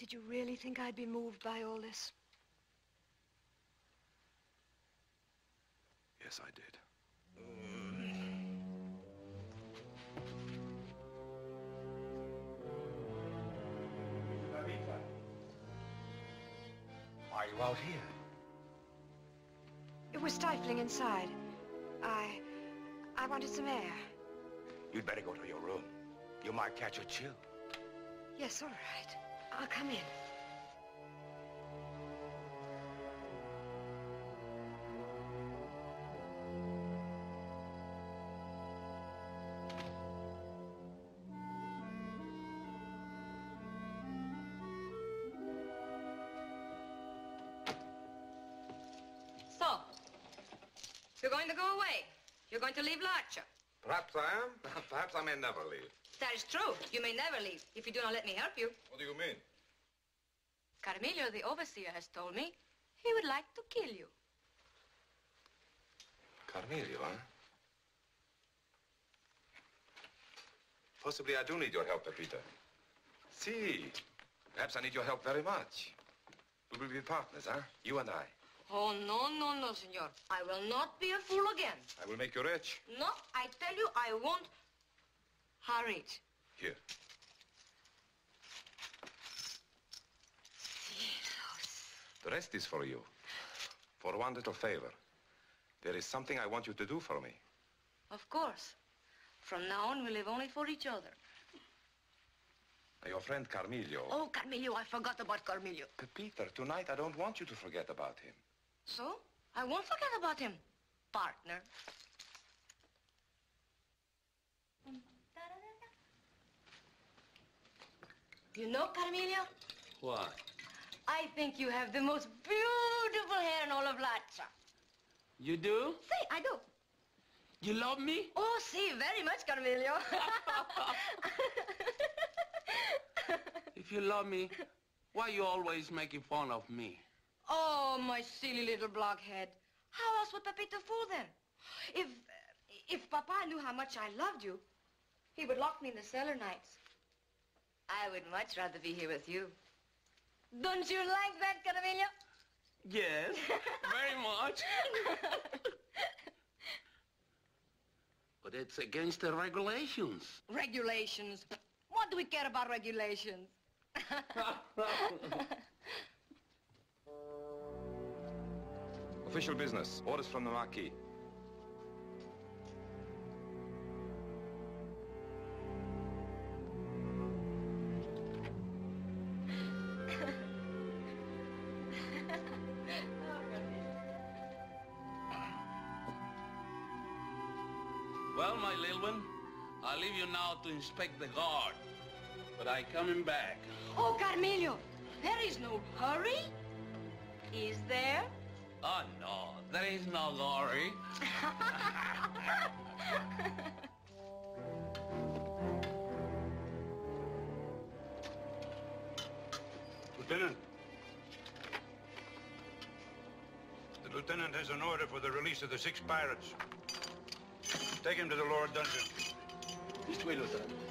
Did you really think I'd be moved by all this? Yes, I did. Why are you out here? It was stifling inside. I... I wanted some air. You'd better go to your room. You might catch a chill. Yes, all right. I'll come in. So, you're going to go away. You're going to leave La Hacha. Perhaps I am. <laughs> Perhaps I may never leave. That is true. You may never leave if you do not let me help you. What do you mean? Carmillo, the overseer, has told me he would like to kill you. Carmelio, huh? Possibly I do need your help, Pepita. See, perhaps I need your help very much. We will be partners, huh? You and I. Oh, no, no, no, senor. I will not be a fool again. I will make you rich. No, I tell you, I won't. Here. The rest is for you. For one little favor. There is something I want you to do for me. Of course. From now on, we live only for each other. Your friend Carmillo. Oh, Carmillo, I forgot about Carmillo. Peter, tonight I don't want you to forget about him. So, I won't forget about him, partner. You know, Carmillo, What? I think you have the most beautiful hair in all of La Hacha. You do? See, I do. You love me? Oh, see, very much, Carmillo. <laughs> If you love me, why are you always making fun of me? oh, my silly little blockhead. How else would Pepito fool then? If, if Papa knew how much I loved you, he would lock me in the cellar nights. I would much rather be here with you. Don't you like that, Carmillo? Yes, very much. <laughs> But it's against the regulations. Regulations. What do we care about regulations? <laughs> Official business. Orders from the Marquis. I leave you now to inspect the guard. But I coming back. oh, Carmillo, there is no hurry. Is there? Oh, no, there is no hurry. <laughs> Lieutenant. The lieutenant has an order for the release of the six pirates. Take him to the lower dungeon. This way, Lieutenant.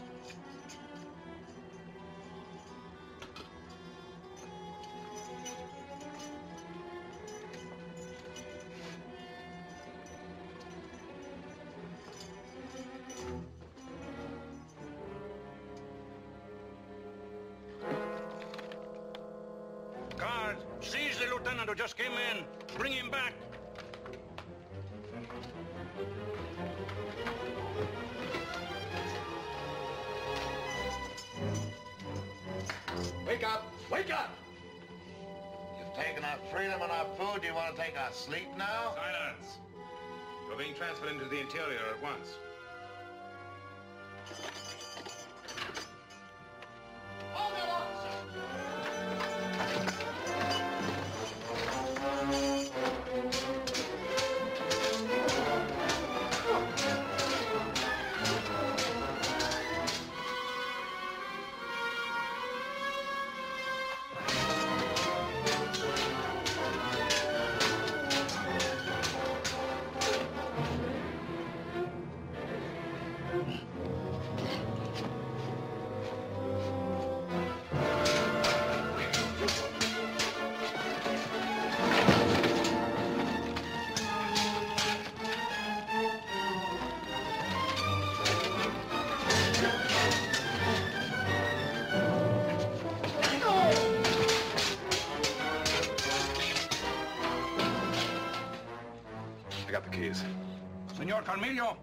Carmillo!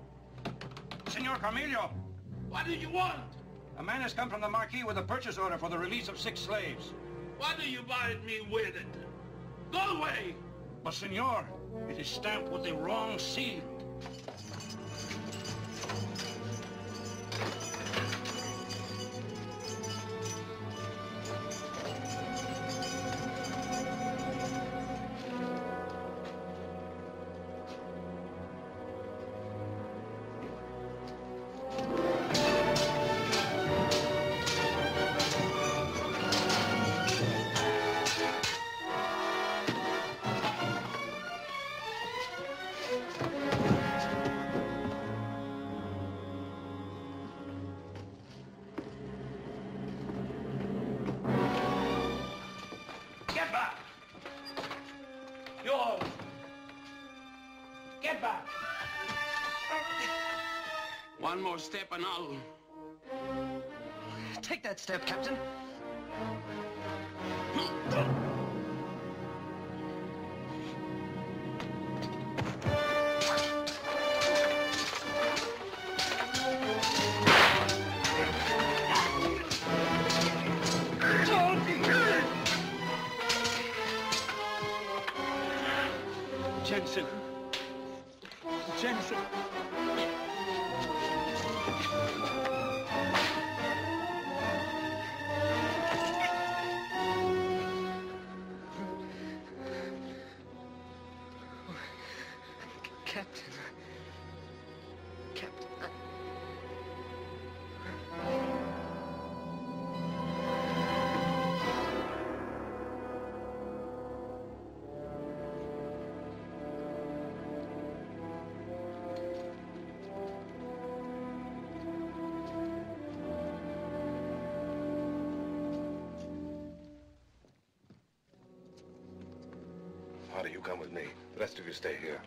Senor Carmillo! What do you want? A man has come from the Marquis with a purchase order for the release of six slaves. Why do you bite me with it? Go away! But, senor, it is stamped with the wrong seal. Step and I'll... Take that step, Captain. Hardy, you come with me. The rest of you stay here.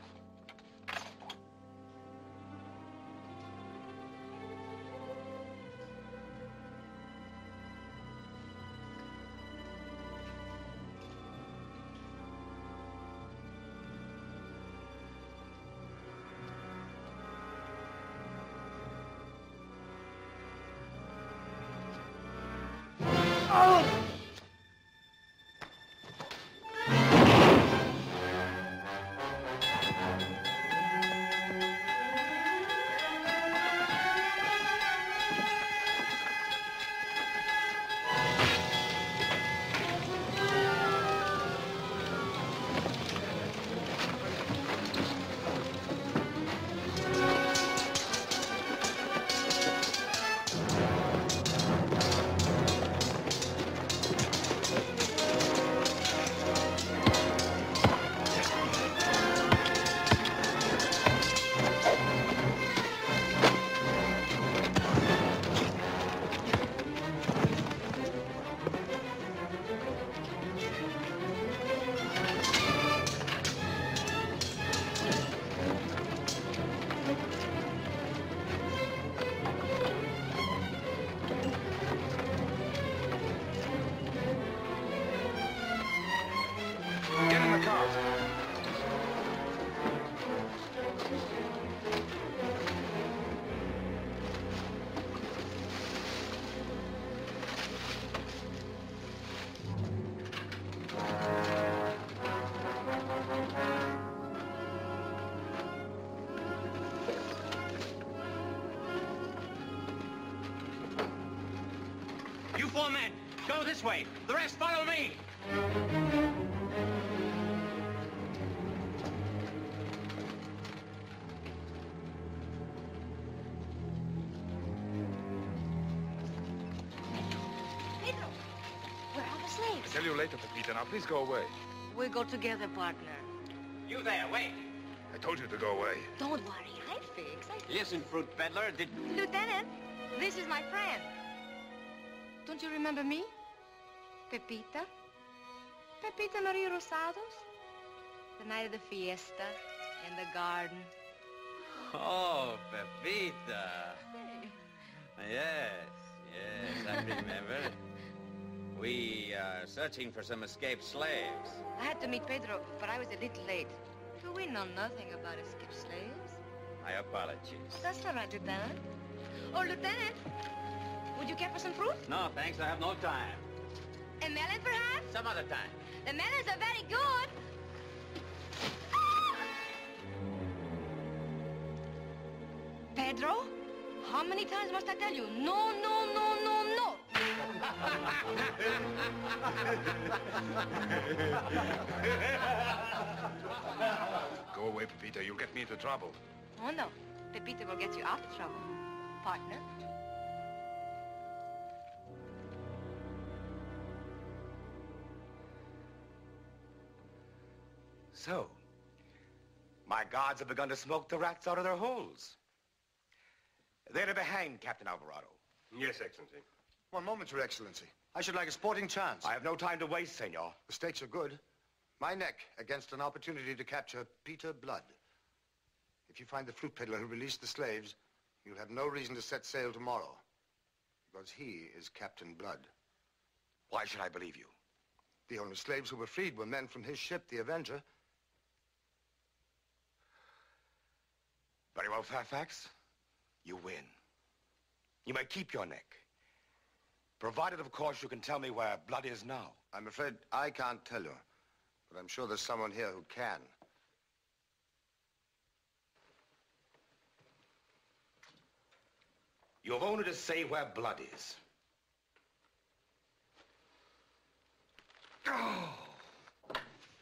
Later, Now, please go away. We go together, partner. You there, wait. I told you to go away. Don't worry, I fix. I Listen, fruit peddler, did... Lieutenant, this is my friend. Don't you remember me? Pepita? Pepita Maria Rosados? The night of the fiesta in the garden. Oh, Pepita. Yes, yes, I remember. <laughs> we are searching for some escaped slaves. I had to meet Pedro, but I was a little late. Do We know nothing about escaped slaves. My apologies. That's all right, Lieutenant. Oh, Lieutenant, would you care for some fruit? No, thanks, I have no time. A melon, perhaps? Some other time. The melons are very good. Ah! Pedro, how many times must I tell you? No, no, no, no, no. <laughs> Go away, Pepita. You'll get me into trouble. Oh, no. Pepita will get you out of trouble, partner. So, my guards have begun to smoke the rats out of their holes. They're to be hanged, Captain Alvarado. Yes, Excellency. One moment, Your Excellency. I should like a sporting chance. I have no time to waste, senor. The stakes are good. My neck against an opportunity to capture Peter Blood. If you find the fruit peddler who released the slaves, you'll have no reason to set sail tomorrow. Because he is Captain Blood. Why should I believe you? The only slaves who were freed were men from his ship, the Avenger. Very well, Fairfax. You win. You may keep your neck. Provided, of course, you can tell me where Blood is now. I'm afraid I can't tell you. But I'm sure there's someone here who can. You have only to say where Blood is.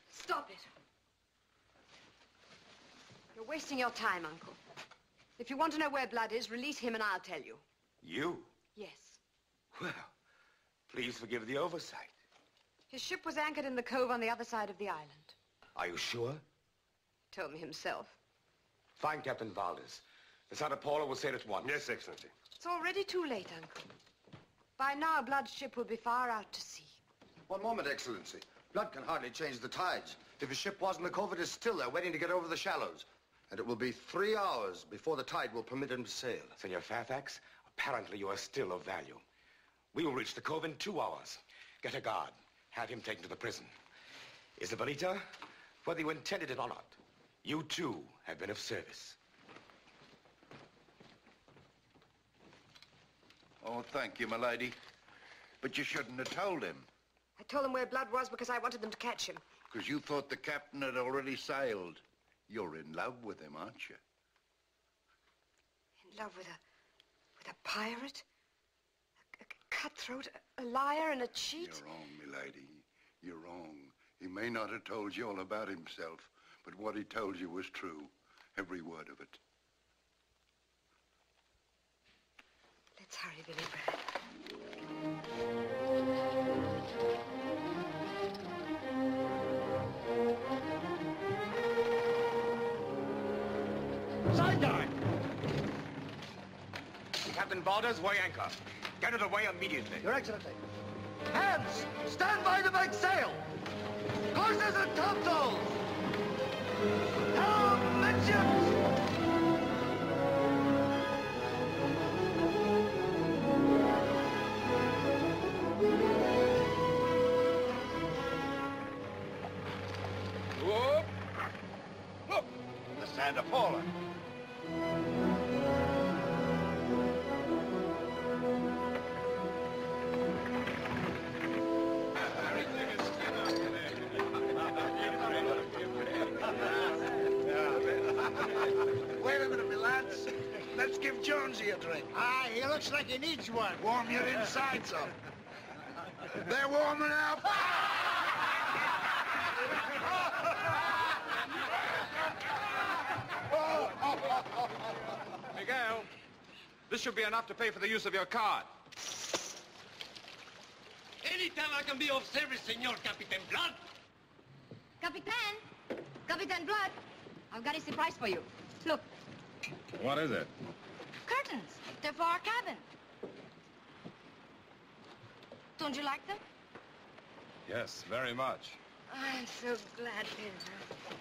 Stop it. You're wasting your time, Uncle. If you want to know where Blood is, release him and I'll tell you. You? Yes. Well, please forgive the oversight. His ship was anchored in the cove on the other side of the island. Are you sure? Told me himself. Fine, Captain Valdez. The Santa Paula will sail at once. Yes, Excellency. It's already too late, Uncle. By now, Blood's ship will be far out to sea. One moment, Excellency. Blood can hardly change the tides. If his ship was in the cove, it is still there, waiting to get over the shallows. And it will be three hours before the tide will permit him to sail. Senor Fairfax, apparently you are still of value. We will reach the cove in two hours. Get a guard. Have him taken to the prison. Isabelita, whether you intended it or not, you too have been of service. Oh, thank you, my lady. But you shouldn't have told him, I told them where Blood was because I wanted them to catch him. because you thought the captain had already sailed. You're in love with him, aren't you? In love with a... with a pirate? A, a cutthroat, a, a liar, and a cheat? You're wrong, my lady. You're wrong. He may not have told you all about himself, but what he told you was true. Every word of it. Let's hurry, Billy Bragg. Sideline! Captain Valdez, weigh anchor. Get it away immediately. Your Excellency. Hands! Stand by to make sail! Courses and topsails! Helm midships! Whoop! Look! The Santa Paula. Wait he needs one. Warm your insides up. They're warming up. <laughs> Miguel, this should be enough to pay for the use of your card. Anytime I can be of service, Senor Capitan Blood. Capitan! Capitan Blood! I've got a surprise for you. Look, What is it? Curtains. They're for our cabin. Don't you like them? Yes, very much. I'm so glad, Pedro.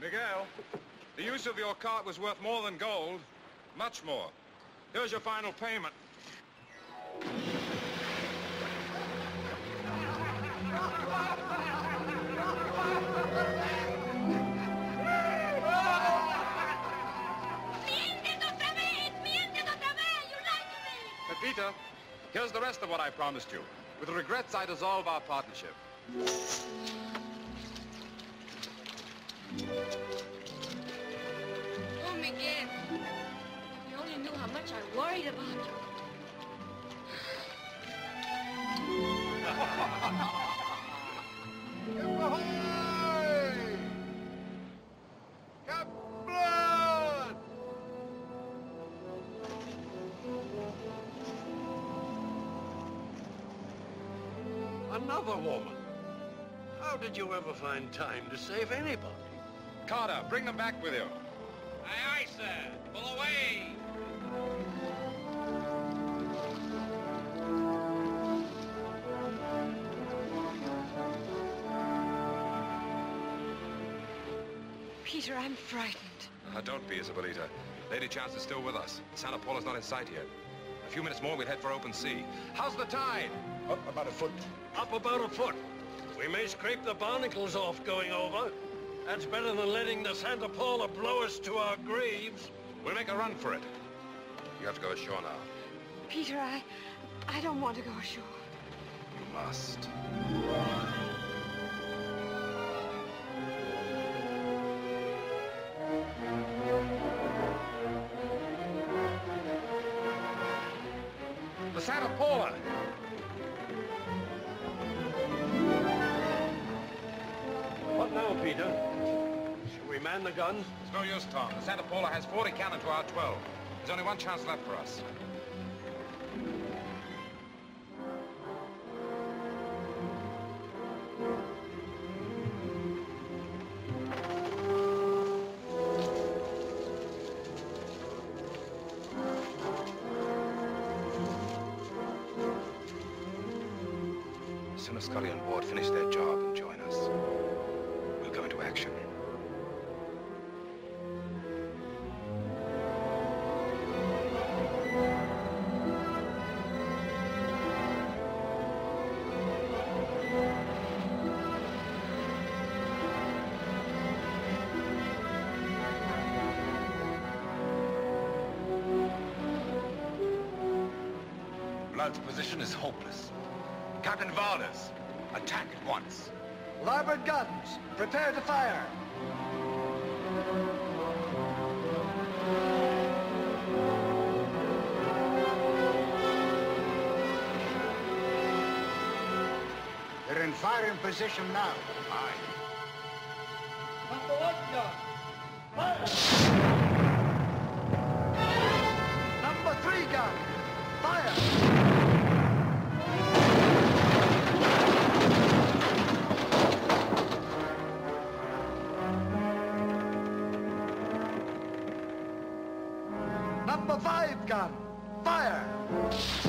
Miguel, the use of your cart was worth more than gold. Much more. Here's your final payment. <laughs> Pepita, here's the rest of what I promised you. With regrets, I dissolve our partnership. Oh, Miguel. If you only knew how much I worried about you. <laughs> <laughs> <laughs> Blood! Another woman. How did you ever find time to save anybody? Carter, bring them back with you. Aye, aye, sir. Pull away. Peter, I'm frightened. Uh, don't be, Isabelita. Lady Chance is still with us. Santa Paula's not in sight yet. A few minutes more, we'll head for open sea. How's the tide? Up about a foot. Up about a foot. We may scrape the barnacles off going over. That's better than letting the Santa Paula blow us to our graves. We'll make a run for it. You have to go ashore now. Peter, I... I don't want to go ashore. You must. The Santa Paula! Guns? It's no use, Tom. The Santa Paula has 40 cannon to our 12. There's only one chance left for us. Prepare to fire. They're in firing position now. Fire!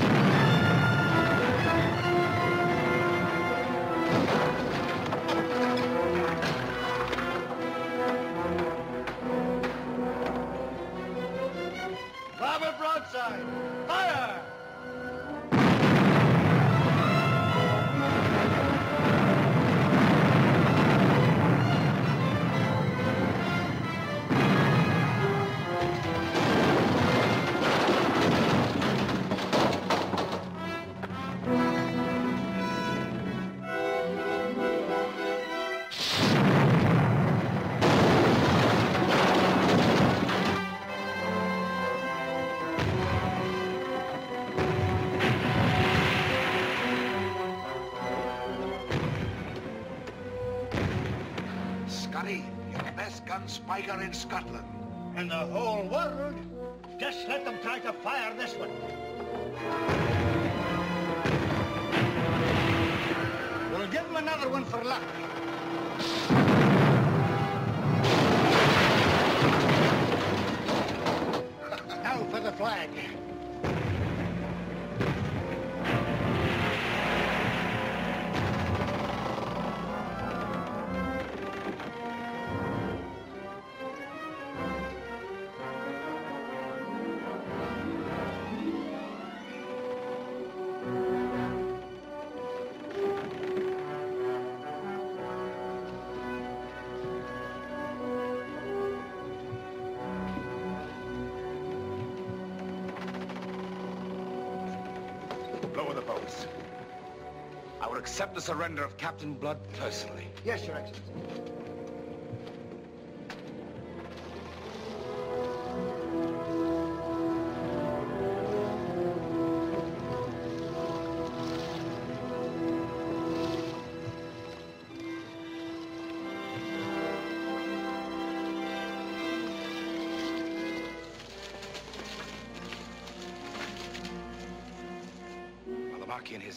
Spiker in Scotland. And the whole world, just let them try to fire this one. We'll give them another one for luck. Accept the surrender of Captain Blood personally. Yes, Your Excellency.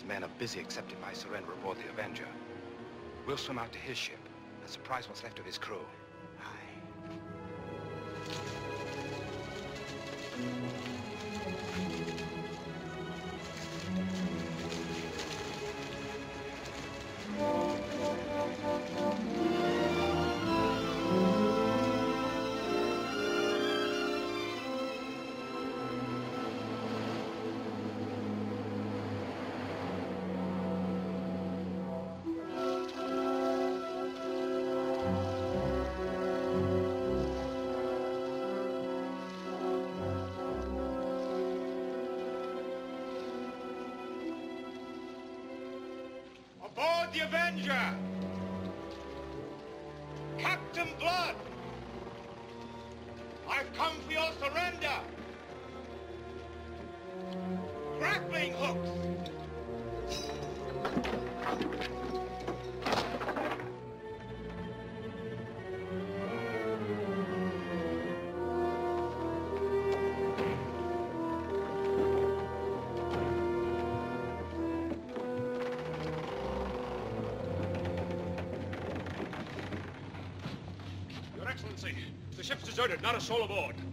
His men are busy accepting my surrender aboard the Avenger, we'll swim out to his ship and surprise what's left of his crew. The Avenger! Deserted, not a soul aboard.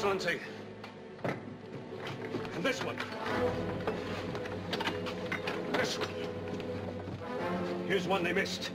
Excellency. And this one. This one. Here's one they missed.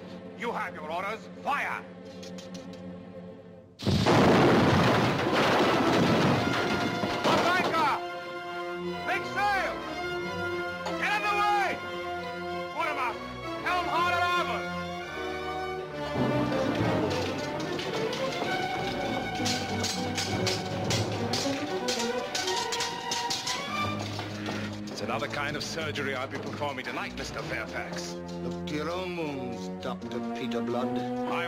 Surgery I'll be performing tonight, Mr. Fairfax. Look to your own wounds, Dr. Peter Blood. I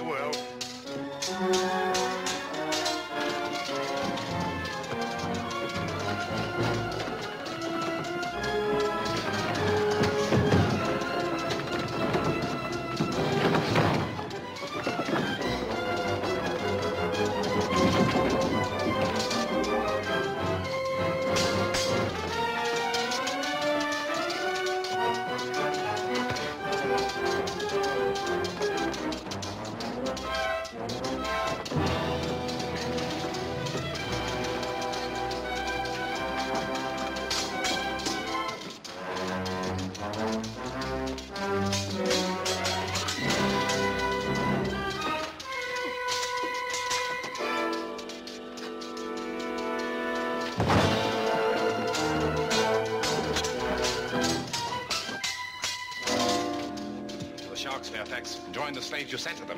slaves you sent to them.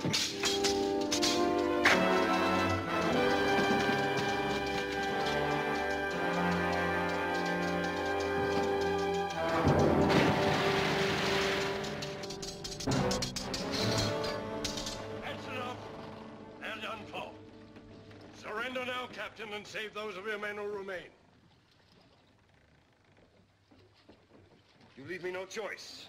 They're done. Surrender now, Captain, and save those of your men who remain. You leave me no choice.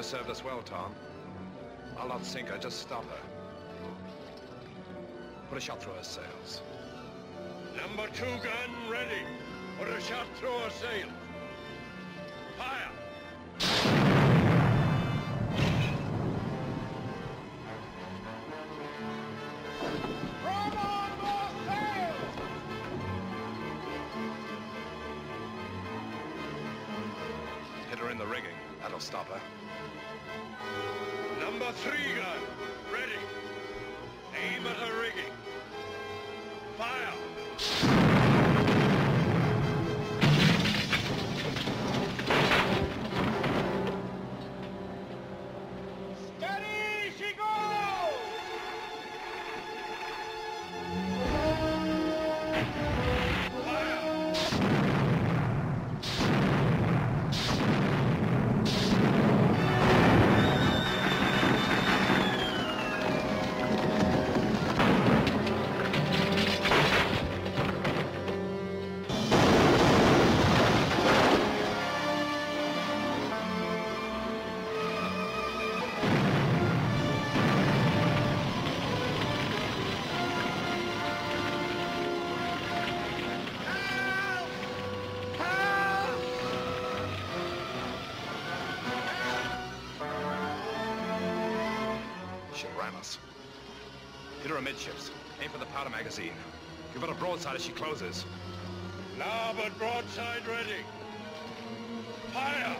Avenger served us well, Tom. I'll not sink her, just stop her. Put a shot through her sails. Number two gun ready. Put a shot through her sail. Fire! stop on three amidships. Aim for the powder magazine. Give her a broadside as she closes. Now, but broadside ready. Fire!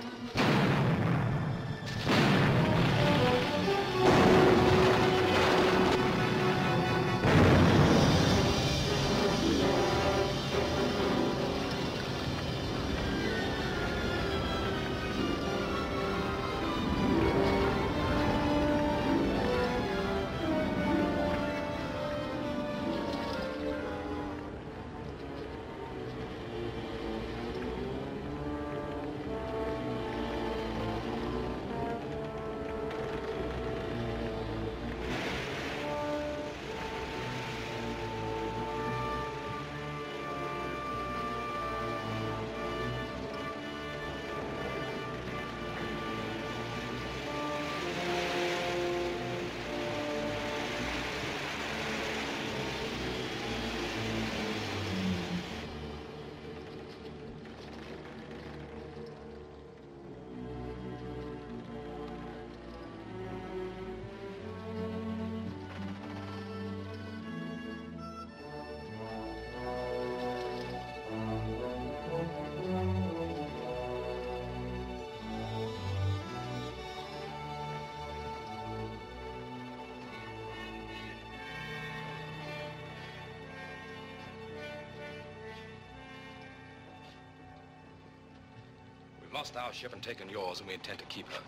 We've lost our ship and taken yours, and we intend to keep her.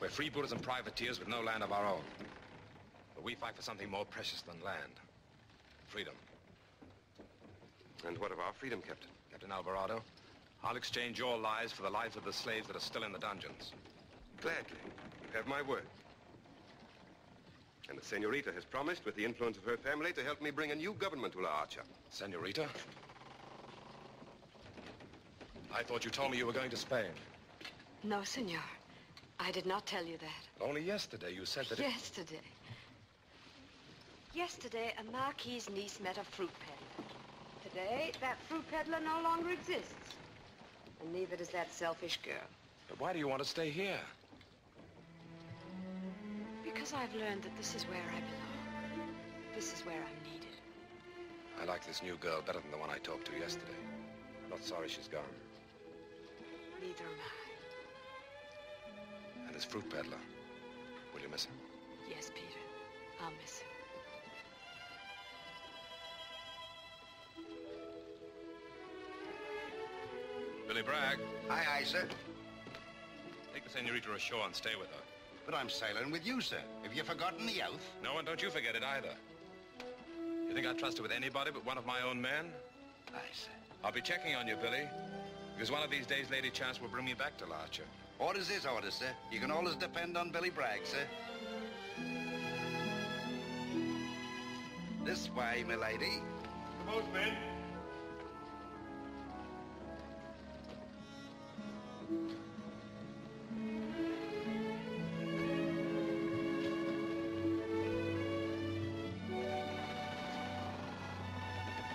We're freebooters and privateers with no land of our own. But we fight for something more precious than land. Freedom. And what of our freedom, Captain? Captain Alvarado, I'll exchange your lives for the lives of the slaves that are still in the dungeons. Gladly. You have my word. And the senorita has promised, with the influence of her family, to help me bring a new government to La Hacha. Senorita? I thought you told me you were going to Spain. No, senor. I did not tell you that. Only yesterday you said that it... Yesterday. Yesterday, a marquis's niece met a fruit peddler. Today, that fruit peddler no longer exists. And neither does that selfish girl. But why do you want to stay here? Because I've learned that this is where I belong. This is where I'm needed. I like this new girl better than the one I talked to yesterday. I'm not sorry she's gone. Neither am I. And this fruit peddler, will you miss him? Yes, Peter. I'll miss him. Billy Bragg, Aye, aye, sir. take the senorita ashore and stay with her. But I'm sailing with you, sir. Have you forgotten the oath? No, and don't you forget it either. You think I'd trust her with anybody but one of my own men? Aye, sir. I'll be checking on you, Billy. Because one of these days, Lady Chance will bring me back to La Hacha. Orders is orders, sir. You can always depend on Billy Bragg, sir. This way, milady. Both men.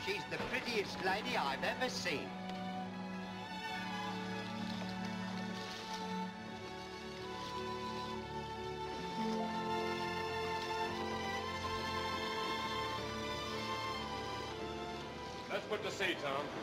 She's the prettiest lady I've ever seen. Let's